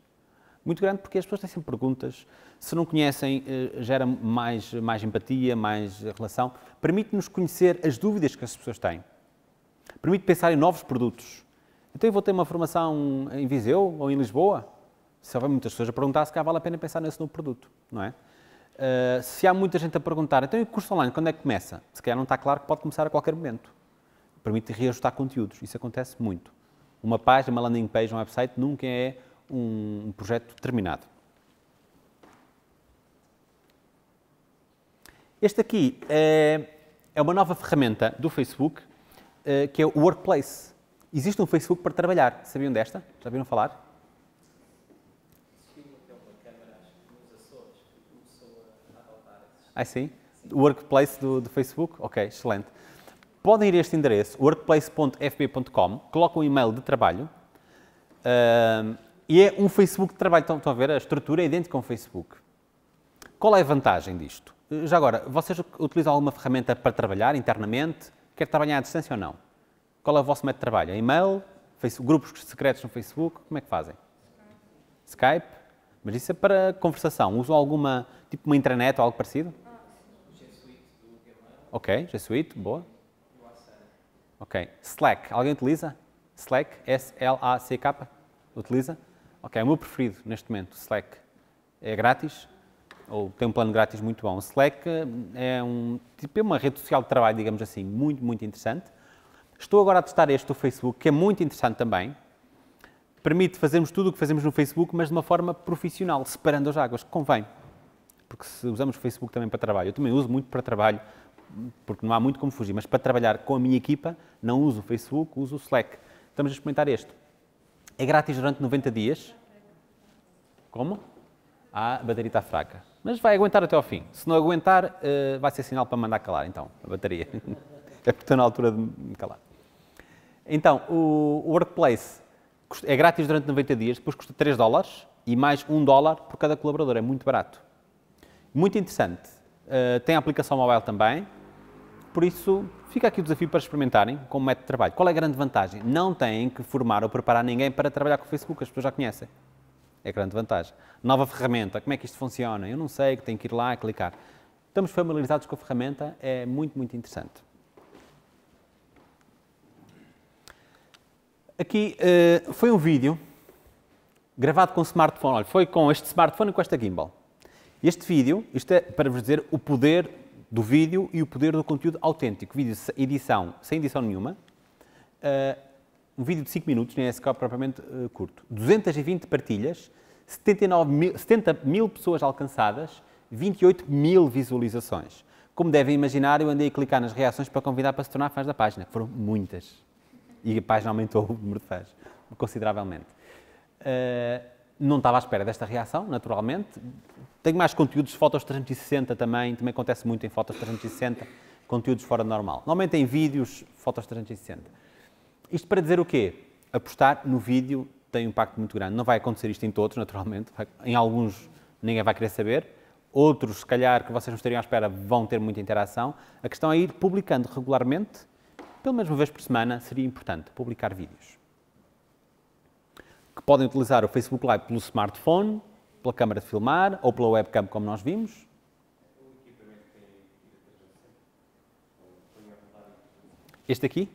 Muito grande porque as pessoas têm sempre perguntas, se não conhecem, eh, gera mais, mais empatia, mais relação, permite-nos conhecer as dúvidas que as pessoas têm, permite pensar em novos produtos. Então eu vou ter uma formação em Viseu ou em Lisboa, se houver muitas pessoas a perguntar, se cá vale a pena pensar nesse novo produto, não é? Uh, se há muita gente a perguntar, então e o curso online, quando é que começa? Se calhar não está claro que pode começar a qualquer momento. Permite reajustar conteúdos, isso acontece muito. Uma página, uma landing page, um website nunca é um, projeto terminado. Este aqui é, é uma nova ferramenta do Facebook, é, que é o Workplace. Existe um Facebook para trabalhar. Sabiam desta? Já viram falar? Sim? O Workplace do, do Facebook? Ok, excelente podem ir a este endereço, workplace.fb.com, colocam um e-mail de trabalho uh, e é um Facebook de trabalho. Estão, estão a ver? A estrutura é idêntica ao Facebook. Qual é a vantagem disto? Já agora, vocês utilizam alguma ferramenta para trabalhar internamente? Quer trabalhar à distância ou não? Qual é o vosso método de trabalho? É e-mail? Facebook, grupos secretos no Facebook? Como é que fazem? Skype? Mas isso é para conversação. Usam alguma, tipo uma intranet ou algo parecido? Ok, G Suite, boa. Ok. Slack. Alguém utiliza? Slack? S-L-A-C-K? Utiliza? Ok, é o meu preferido neste momento, Slack. É grátis, ou tem um plano grátis muito bom. Slack é um, tipo, é uma rede social de trabalho, digamos assim, muito, muito interessante. Estou agora a testar este do Facebook, que é muito interessante também. Permite fazermos tudo o que fazemos no Facebook, mas de uma forma profissional, separando as águas, convém. Porque se usamos o Facebook também para trabalho, eu também uso muito para trabalho, porque não há muito como fugir, mas para trabalhar com a minha equipa, não uso o Facebook, uso o Slack. Estamos a experimentar este. É grátis durante 90 dias. Como? Ah, a bateria está fraca. Mas vai aguentar até ao fim. Se não aguentar, uh, vai ser sinal para mandar calar, então, a bateria. é porque estou na altura de me calar. Então, o Workplace é grátis durante 90 dias, depois custa 3 dólares e mais 1 dólar por cada colaborador. É muito barato. Muito interessante. Uh, tem a aplicação mobile também, por isso, fica aqui o desafio para experimentarem como método de trabalho. Qual é a grande vantagem? Não têm que formar ou preparar ninguém para trabalhar com o Facebook, as pessoas já conhecem. É grande vantagem. Nova ferramenta, como é que isto funciona? Eu não sei, que tenho que ir lá e clicar. Estamos familiarizados com a ferramenta, é muito, muito interessante. Aqui uh, foi um vídeo gravado com smartphone. Olha, foi com este smartphone e com esta gimbal. Este vídeo, isto é para vos dizer o poder do vídeo e o poder do conteúdo autêntico. Vídeo edição, sem edição nenhuma. Uh, um vídeo de 5 minutos, nem é sequer propriamente uh, curto. 220 partilhas, 79 mil, 70 mil pessoas alcançadas, 28 mil visualizações. Como devem imaginar, eu andei a clicar nas reações para convidar para se tornar fãs da página, foram muitas. E a página aumentou o número de fãs, consideravelmente. Uh, não estava à espera desta reação, naturalmente. Tenho mais conteúdos fotos 360 também, também acontece muito em fotos 360, conteúdos fora do normal. Normalmente em vídeos, fotos 360. Isto para dizer o quê? Apostar no vídeo tem um impacto muito grande. Não vai acontecer isto em todos, naturalmente. Em alguns ninguém vai querer saber. Outros, se calhar, que vocês não estariam à espera, vão ter muita interação. A questão é ir publicando regularmente, pelo menos uma vez por semana, seria importante publicar vídeos. Que podem utilizar o Facebook Live pelo smartphone, pela câmara de filmar ou pela webcam, como nós vimos. Este aqui?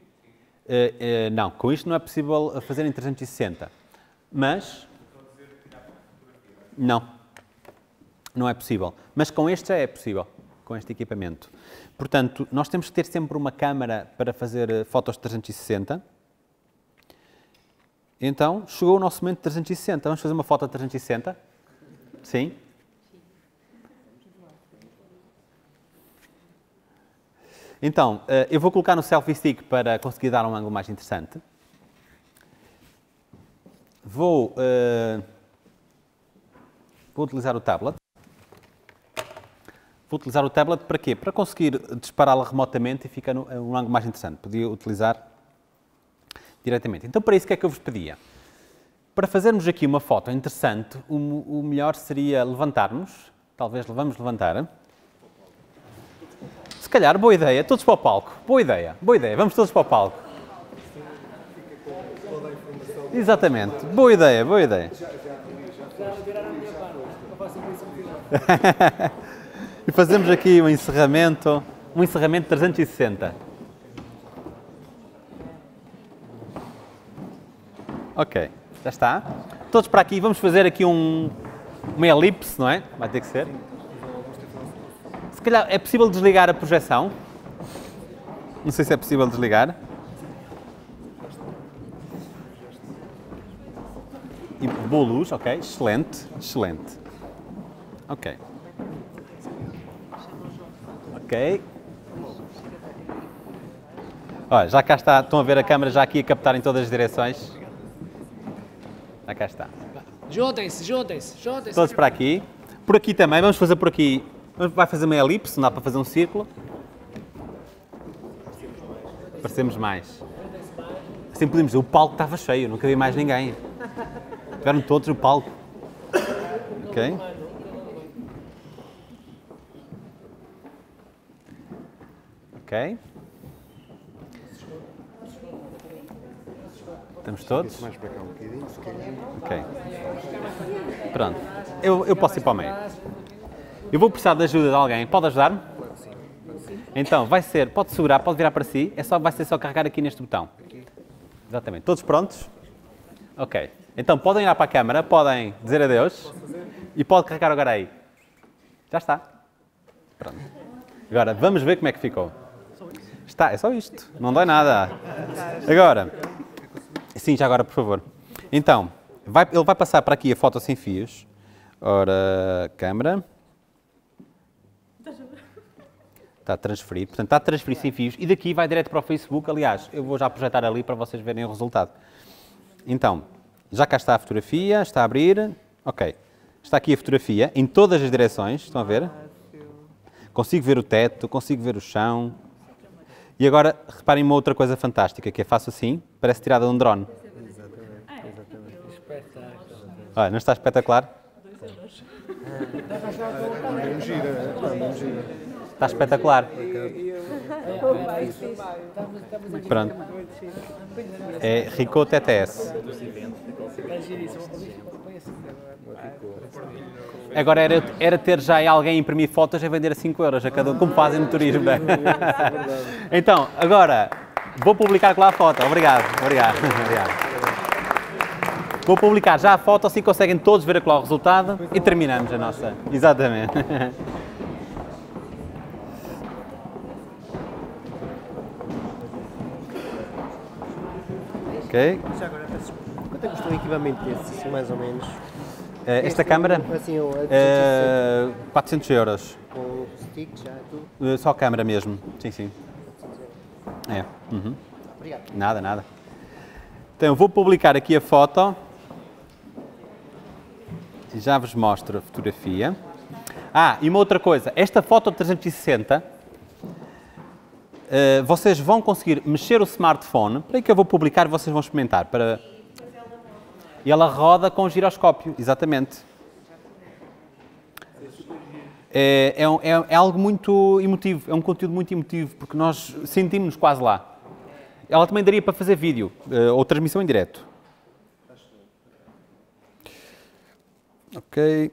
Uh, uh, não, com isto não é possível fazer em 360. Mas. Não. Não é possível. Mas com este já é possível, com este equipamento. Portanto, nós temos que ter sempre uma câmara para fazer eh, fotos 360. Então, chegou o nosso momento de 360. Vamos fazer uma foto de 360? Sim? Então, eh, eu vou colocar no selfie stick para conseguir dar um ângulo mais interessante. Vou, uh, vou utilizar o tablet. Vou utilizar o tablet para quê? Para conseguir dispará-la remotamente e ficar num um ângulo mais interessante. Podia utilizar diretamente. Então, para isso, o que é que eu vos pedia? Para fazermos aqui uma foto interessante, o, o melhor seria levantarmos. Talvez vamos levantar. Se calhar, boa ideia. Todos para o palco. Boa ideia. Boa ideia. Vamos todos para o palco. Exatamente. Boa ideia, boa ideia. e fazemos aqui um encerramento, um encerramento 360. Ok, já está. Todos para aqui, vamos fazer aqui um, uma elipse, não é? Vai ter que ser. Se calhar é possível desligar a projeção. Não sei se é possível desligar. E boa luz, ok, excelente, excelente. Ok. Ok. Olha, já cá está, estão a ver a câmera já aqui a captar em todas as direções. Já cá está. Juntem-se, juntem-se, juntem-se. Todos para aqui. Por aqui também, vamos fazer por aqui. Vai fazer uma elipse, não dá para fazer um círculo. Parecemos mais. Assim podemos dizer, o palco estava cheio, não cabia mais ninguém. Estiveram todos no palco. Ok? Ok? Estamos todos? Mais para cá um bocadinho, se calhar. Ok. Pronto. Eu, eu posso ir para o meio. Eu vou precisar de ajuda de alguém. Pode ajudar-me? Então, vai ser, pode segurar, pode virar para si. É só, vai ser só carregar aqui neste botão. Exatamente. Todos prontos? Ok. Então podem olhar para a câmara, podem dizer adeus e pode carregar agora aí. Já está. Pronto. Agora vamos ver como é que ficou. Está, é só isto, não dói nada. Agora, sim, já agora, por favor. Então, vai, ele vai passar para aqui a foto sem fios. Ora, câmara. Está a transferir, portanto está a transferir sem fios e daqui vai direto para o Facebook. Aliás, eu vou já projetar ali para vocês verem o resultado. Então, já cá está a fotografia, está a abrir. Ok. Está aqui a fotografia em todas as direções, estão a ver? Consigo ver o teto, consigo ver o chão. E agora, reparem uma outra coisa fantástica, que é faço assim, parece tirada de um drone. Olha, não está espetacular? Está espetacular. Pronto. É Rico TTS. Agora era, era ter já alguém imprimir fotos a vender a 5 euros a cada um, como fazem no turismo. Né? Então, agora, vou publicar lá a foto. Obrigado, obrigado, obrigado. Vou publicar já a foto, assim conseguem todos ver qual é o resultado e terminamos a nossa. Exatamente. Ok. Já agora. Quanto é que custa um equipamento desse, assim, mais ou menos? Eh, esta Este, câmara, Assim, o a eh, 400 euros. com stick já, tudo. Eh, Só a câmara mesmo. Sim, sim. É. Uhum. Obrigado. Nada, nada. Então, eu vou publicar aqui a foto. Já vos mostro a fotografia. Ah, e uma outra coisa. Esta foto 360, eh, vocês vão conseguir mexer o smartphone. Para que eu vou publicar, vocês vão experimentar. Para... E ela roda com giroscópio, exatamente. É, é, é- é algo muito emotivo, é um conteúdo muito emotivo, porque nós sentimos-nos quase lá. Ela também daria para fazer vídeo eh, ou transmissão em direto. Ok.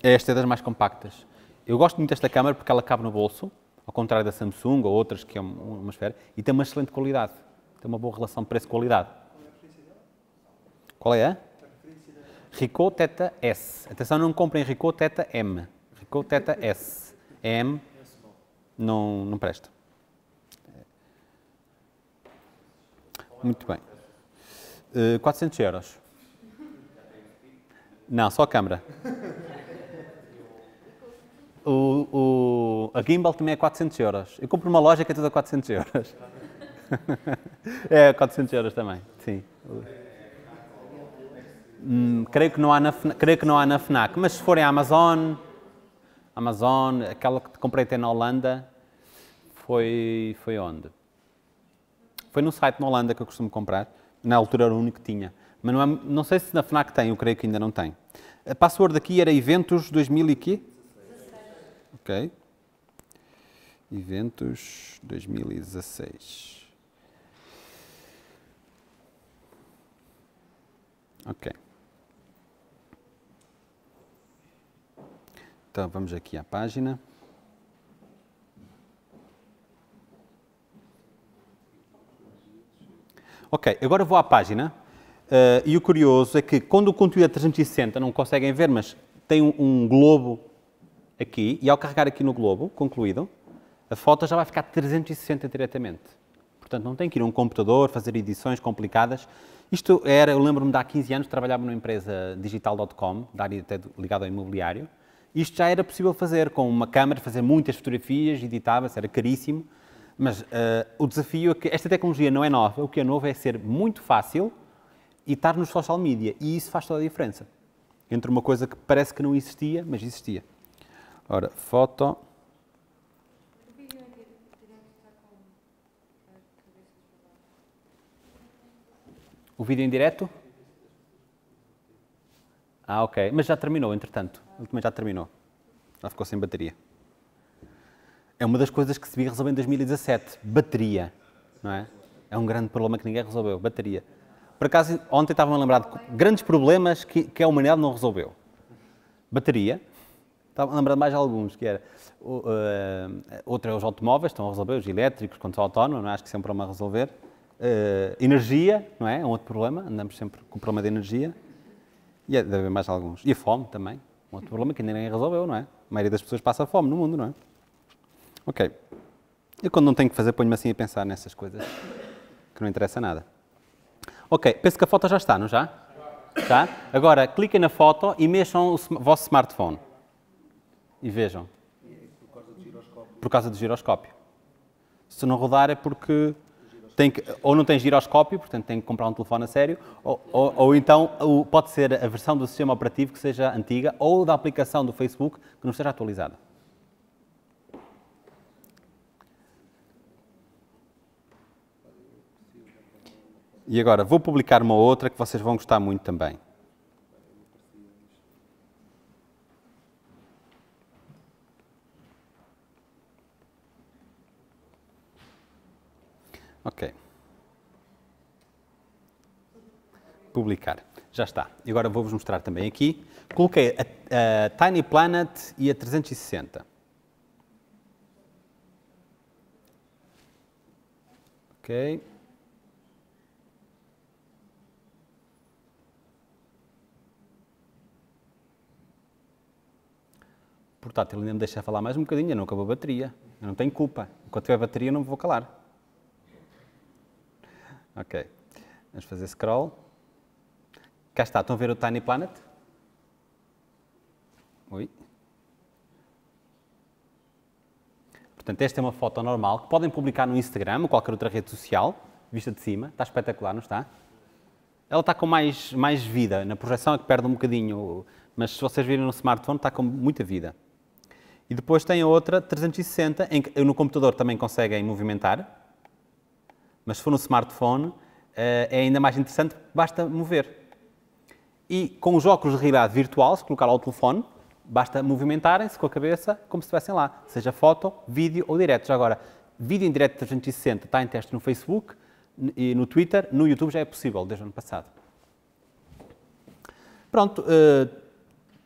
Esta é das mais compactas. Eu gosto muito desta câmera porque ela cabe no bolso, ao contrário da Samsung ou outras que é um- uma esfera, e tem uma excelente qualidade. Tem uma boa relação preço-qualidade. Qual é a? Ricoh Theta S. Atenção, não comprem Ricoh Theta M. Ricoh Theta S. M não, não presta. Muito bem. Eh, 400 euros. Não, só a câmera. O, o- a gimbal também é 400 euros. Eu compro uma loja que é tudo a 400 euros. é 400 euros também, sim. Hum, creio, que não há na, creio que não há na FNAC, mas se forem à Amazon, Amazon, aquela que comprei até na Holanda, foi, foi onde? Foi num site na Holanda que eu costumo comprar. Na altura era o único que tinha. Mas não, é- não sei se na FNAC tem, eu creio que ainda não tem. A password aqui era eventos 2000 e quê? Ok. Eventos 2016. Ok. Então vamos aqui à página. Ok, agora vou à página eh, e o curioso é que quando o conteúdo é 360, não conseguem ver, mas tem um, um globo aqui e ao carregar aqui no globo, concluído, a foto já vai ficar 360 diretamente. Portanto, não tem que ir a um computador, fazer edições complicadas. Isto era, eu lembro-me de há 15 anos, trabalhava numa empresa digital.com, da área até ligada ao imobiliário. Isto já era possível fazer com uma câmera, fazer muitas fotografias, editava-se, era caríssimo. Mas eh, o desafio é que esta tecnologia não é nova, o que é novo é ser muito fácil e estar nos social media. E isso faz toda a diferença. Entre uma coisa que parece que não existia, mas existia. Ora, foto. O vídeo em direto? Ah, ok. Mas já terminou, entretanto. Ele também já terminou. Já ficou sem bateria. É uma das coisas que se devia resolver em 2017. Bateria. Não é? É um grande problema que ninguém resolveu. Bateria. Por acaso, ontem estava-me a lembrar de grandes problemas que, que a humanidade não resolveu. Bateria. Estava de mais alguns, que era... eh, outro é os automóveis, estão a resolver, os elétricos, quando são autónomos, não é? acho que isso é um problema a resolver. Eh, energia, não é? É um outro problema, andamos sempre com o problema da energia. E é- deve haver mais alguns. E a fome também, um outro problema que ainda ninguém resolveu, não é? A maioria das pessoas passa fome no mundo, não é? Ok. Eu quando não tenho que fazer, ponho-me assim a pensar nessas coisas que não interessa nada. Ok, penso que a foto já está, não já? Já? Agora, cliquem na foto e mexam o vosso smartphone. E vejam. Por causa do giroscópio. Se não rodar é porque tem que, ou não tem giroscópio, portanto tem que comprar um telefone a sério, ou, ou- ou então pode ser a versão do sistema operativo que seja antiga ou da aplicação do Facebook que não esteja atualizada. E agora vou publicar uma outra que vocês vão gostar muito também. Ok. Publicar. Já está. E agora vou-vos mostrar também aqui. Coloquei a, a Tiny Planet e a 360. Ok. Portátil ainda me deixa falar mais um bocadinho, eu não acabou a bateria. Eu não tenho culpa. Enquanto tiver bateria, não me vou calar. Ok. Vamos fazer scroll. Cá está. Estão a ver o Tiny Planet? Oi. Portanto, esta é uma foto normal que podem publicar no Instagram ou qualquer outra rede social, vista de cima. Está espetacular, não está? ela está com mais, mais vida. Na projeção é que perde um bocadinho, mas se vocês virem no smartphone, está com muita vida. E depois tem a outra 360, em que no computador também conseguem movimentar, mas se for no smartphone eh, é ainda mais interessante, basta mover. E com os óculos de realidade virtual, se colocar lá o telefone, basta movimentarem-se com a cabeça como se estivessem lá, seja foto, vídeo ou direto. Já agora, vídeo em direto 360 está em teste no Facebook e no Twitter, no YouTube já é possível, desde o ano passado. Pronto, eh,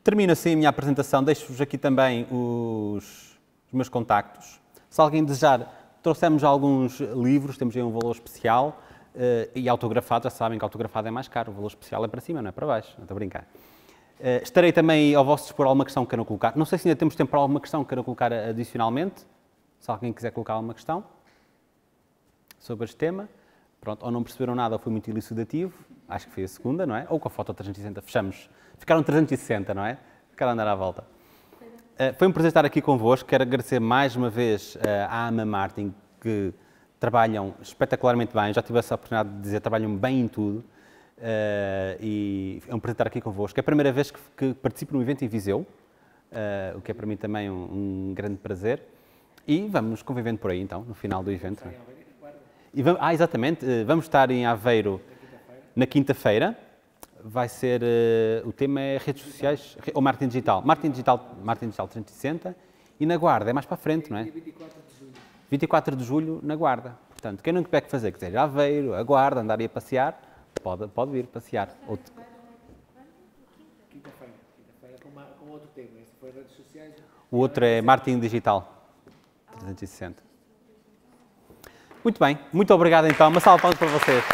termino assim a minha apresentação. Deixo-vos aqui também os, os meus contactos. Se alguém desejar, trouxemos alguns livros, temos aí um valor especial eh, e autografado. Já sabem que autografado é mais caro, o valor especial é para cima, não é para baixo. Não estou a brincar. Eh, estarei também ao vosso dispor alguma questão que queiram colocar. Não sei se ainda temos tempo para alguma questão que queiram colocar adicionalmente. Se alguém quiser colocar alguma questão sobre este tema. Pronto, ou não perceberam nada ou foi muito elucidativo, acho que foi a segunda, não é? Ou com a foto 360, fechamos. Ficaram 360, não é? Ficaram a andar à volta. Uh, foi um prazer estar aqui convosco. Quero agradecer mais uma vez uh, à Ama Martin, que trabalham espetacularmente bem. Já tive essa oportunidade de dizer, trabalham bem em tudo. Uh, e é um prazer estar aqui convosco. É a primeira vez que, participo num evento em Viseu, o que é para mim também um, grande prazer. E vamos convivendo por aí, então, no final do evento. E vamos, ah, exatamente. eh, Vamos estar em Aveiro na quinta-feira. Vai ser. eh, o tema é redes sociais ou marketing digital. Marketing digital, marketing digital 360. E na Guarda, é mais para a frente, não é? Dia 24 de julho. 24 de julho na Guarda. Portanto, quem não tiver que fazer, quiser ir a Aveiro, a Guarda, andar aí a passear, pode, pode vir passear. Outro- Quinta-feira. Quinta-feira com, outro tema. Este foi redes sociais. O outro é marketing digital 360. Muito bem, muito obrigado então. Uma salva para vocês.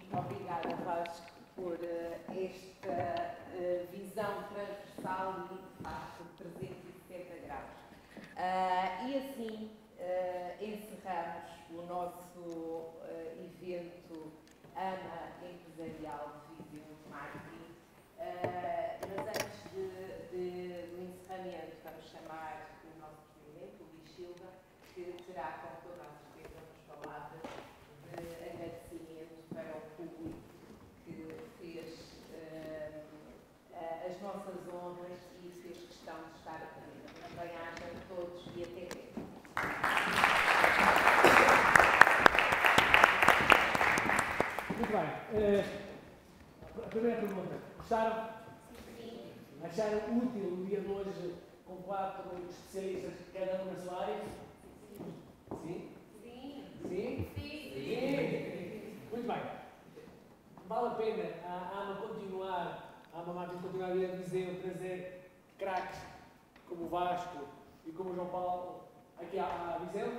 Muito obrigada, Vasco, por eh, esta eh, visão transversal e de facto de 360 graus. Ah, e assim eh, encerramos o nosso eh, evento AMA Empresarial de Viseu Marketing. Ah, mas antes de, de- do encerramento, vamos chamar o nosso presidente, o Luís Silva, que terá com toda a certeza umas palavras de agradecimento para o público que fez eh, eh, as nossas honras e fez questão de estar aqui. Bem-ajam todos e até breve. Muito bem. Eh, a primeira pergunta. Gostaram? Acharam útil o dia de hoje com quatro especialistas, cada um na sua área? Sim? Sim. Sim? Sim. Muito bem. Vale a pena a AMA continuar, a AMA Martins continuar a vir a Viseu trazer craques como o Vasco e como o João Paulo aqui à, à Viseu?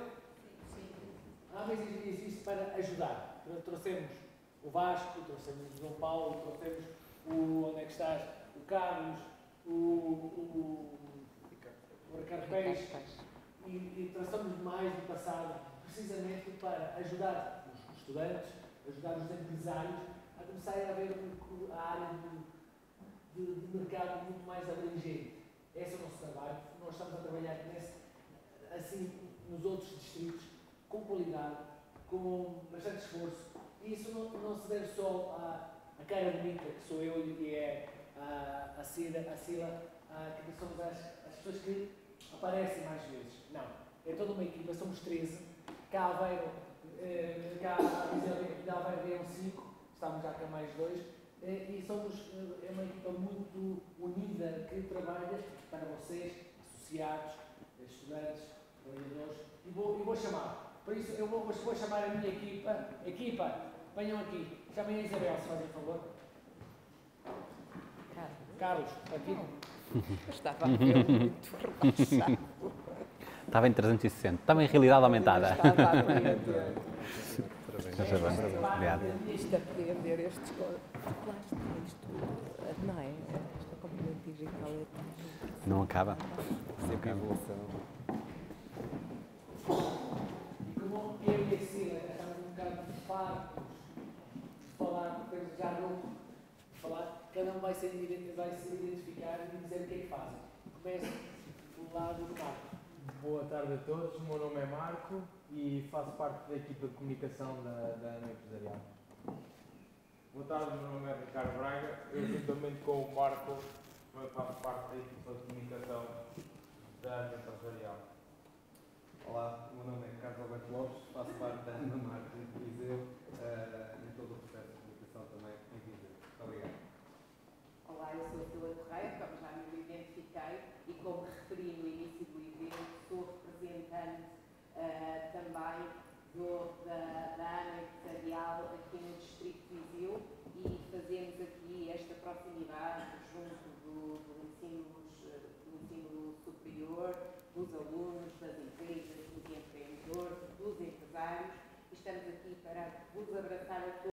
A AMA existe, existe para ajudar. Trouxemos o Vasco, trouxemos o João Paulo, trouxemos o, onde é que estás? O Carlos, o, o, o Ricardo Peixe e, e traçamos mais do passado precisamente para ajudar os estudantes, ajudar os empresários a começarem a ver a área de, de- de mercado muito mais abrangente. Esse é o nosso trabalho. Nós estamos a trabalhar nesse, assim nos outros distritos com qualidade, com bastante esforço. Isso não, não se deve só à, à cara bonita, que sou eu e é a, a Cida, a Sila, a, que somos as, as pessoas que aparecem mais vezes. Não. É toda uma equipa, somos 13. Cá Aveiro, eh, cá a Viseu de Aveiro vieram 5, estamos já com mais dois. Eh, e somos eh, é uma equipa muito unida que trabalha para vocês, associados, estudantes, trabalhadores. E vou, e vou chamar. Por isso, eu vou, vou chamar a minha equipa. Equipa, venham aqui. Chamem a Isabel, se fazem favor. Carlos, aqui. Estava a ver muito relaxado. Estava em 360. Estava em realidade aumentada. Estava. Obrigado. Isto apreender estes co- plástico, isto, não é? Esta componente digital é tão- Não acaba. Sempre evolução. E como eu e a Cecília já estamos um bocado de falar de coisas já não, falar cada um vai, se identificar e dizer o que é que fazem. Começo do lado do Marco. Boa tarde a todos, o meu nome é Marco e faço parte da equipa de comunicação da, da ANA Empresarial. Boa tarde, meu nome é Ricardo Braga. Eu, juntamente com o Marco, faço parte da equipa de comunicação da ANA Empresarial. Olá, o meu nome é Carlos Alberto Lopes, faço parte da Ana de Viseu eh, Olá, eu sou a Sila Correia, como já me identifiquei e como referi no início do evento, sou representante uh, também do, da, da ANA Empresarial aqui no Distrito de Viseu e fazemos aqui esta proximidade junto do, do, ensino, do ensino superior, dos alunos, das empresas, dos empreendedores, dos empresários. Estamos aqui para vos abraçar a todos.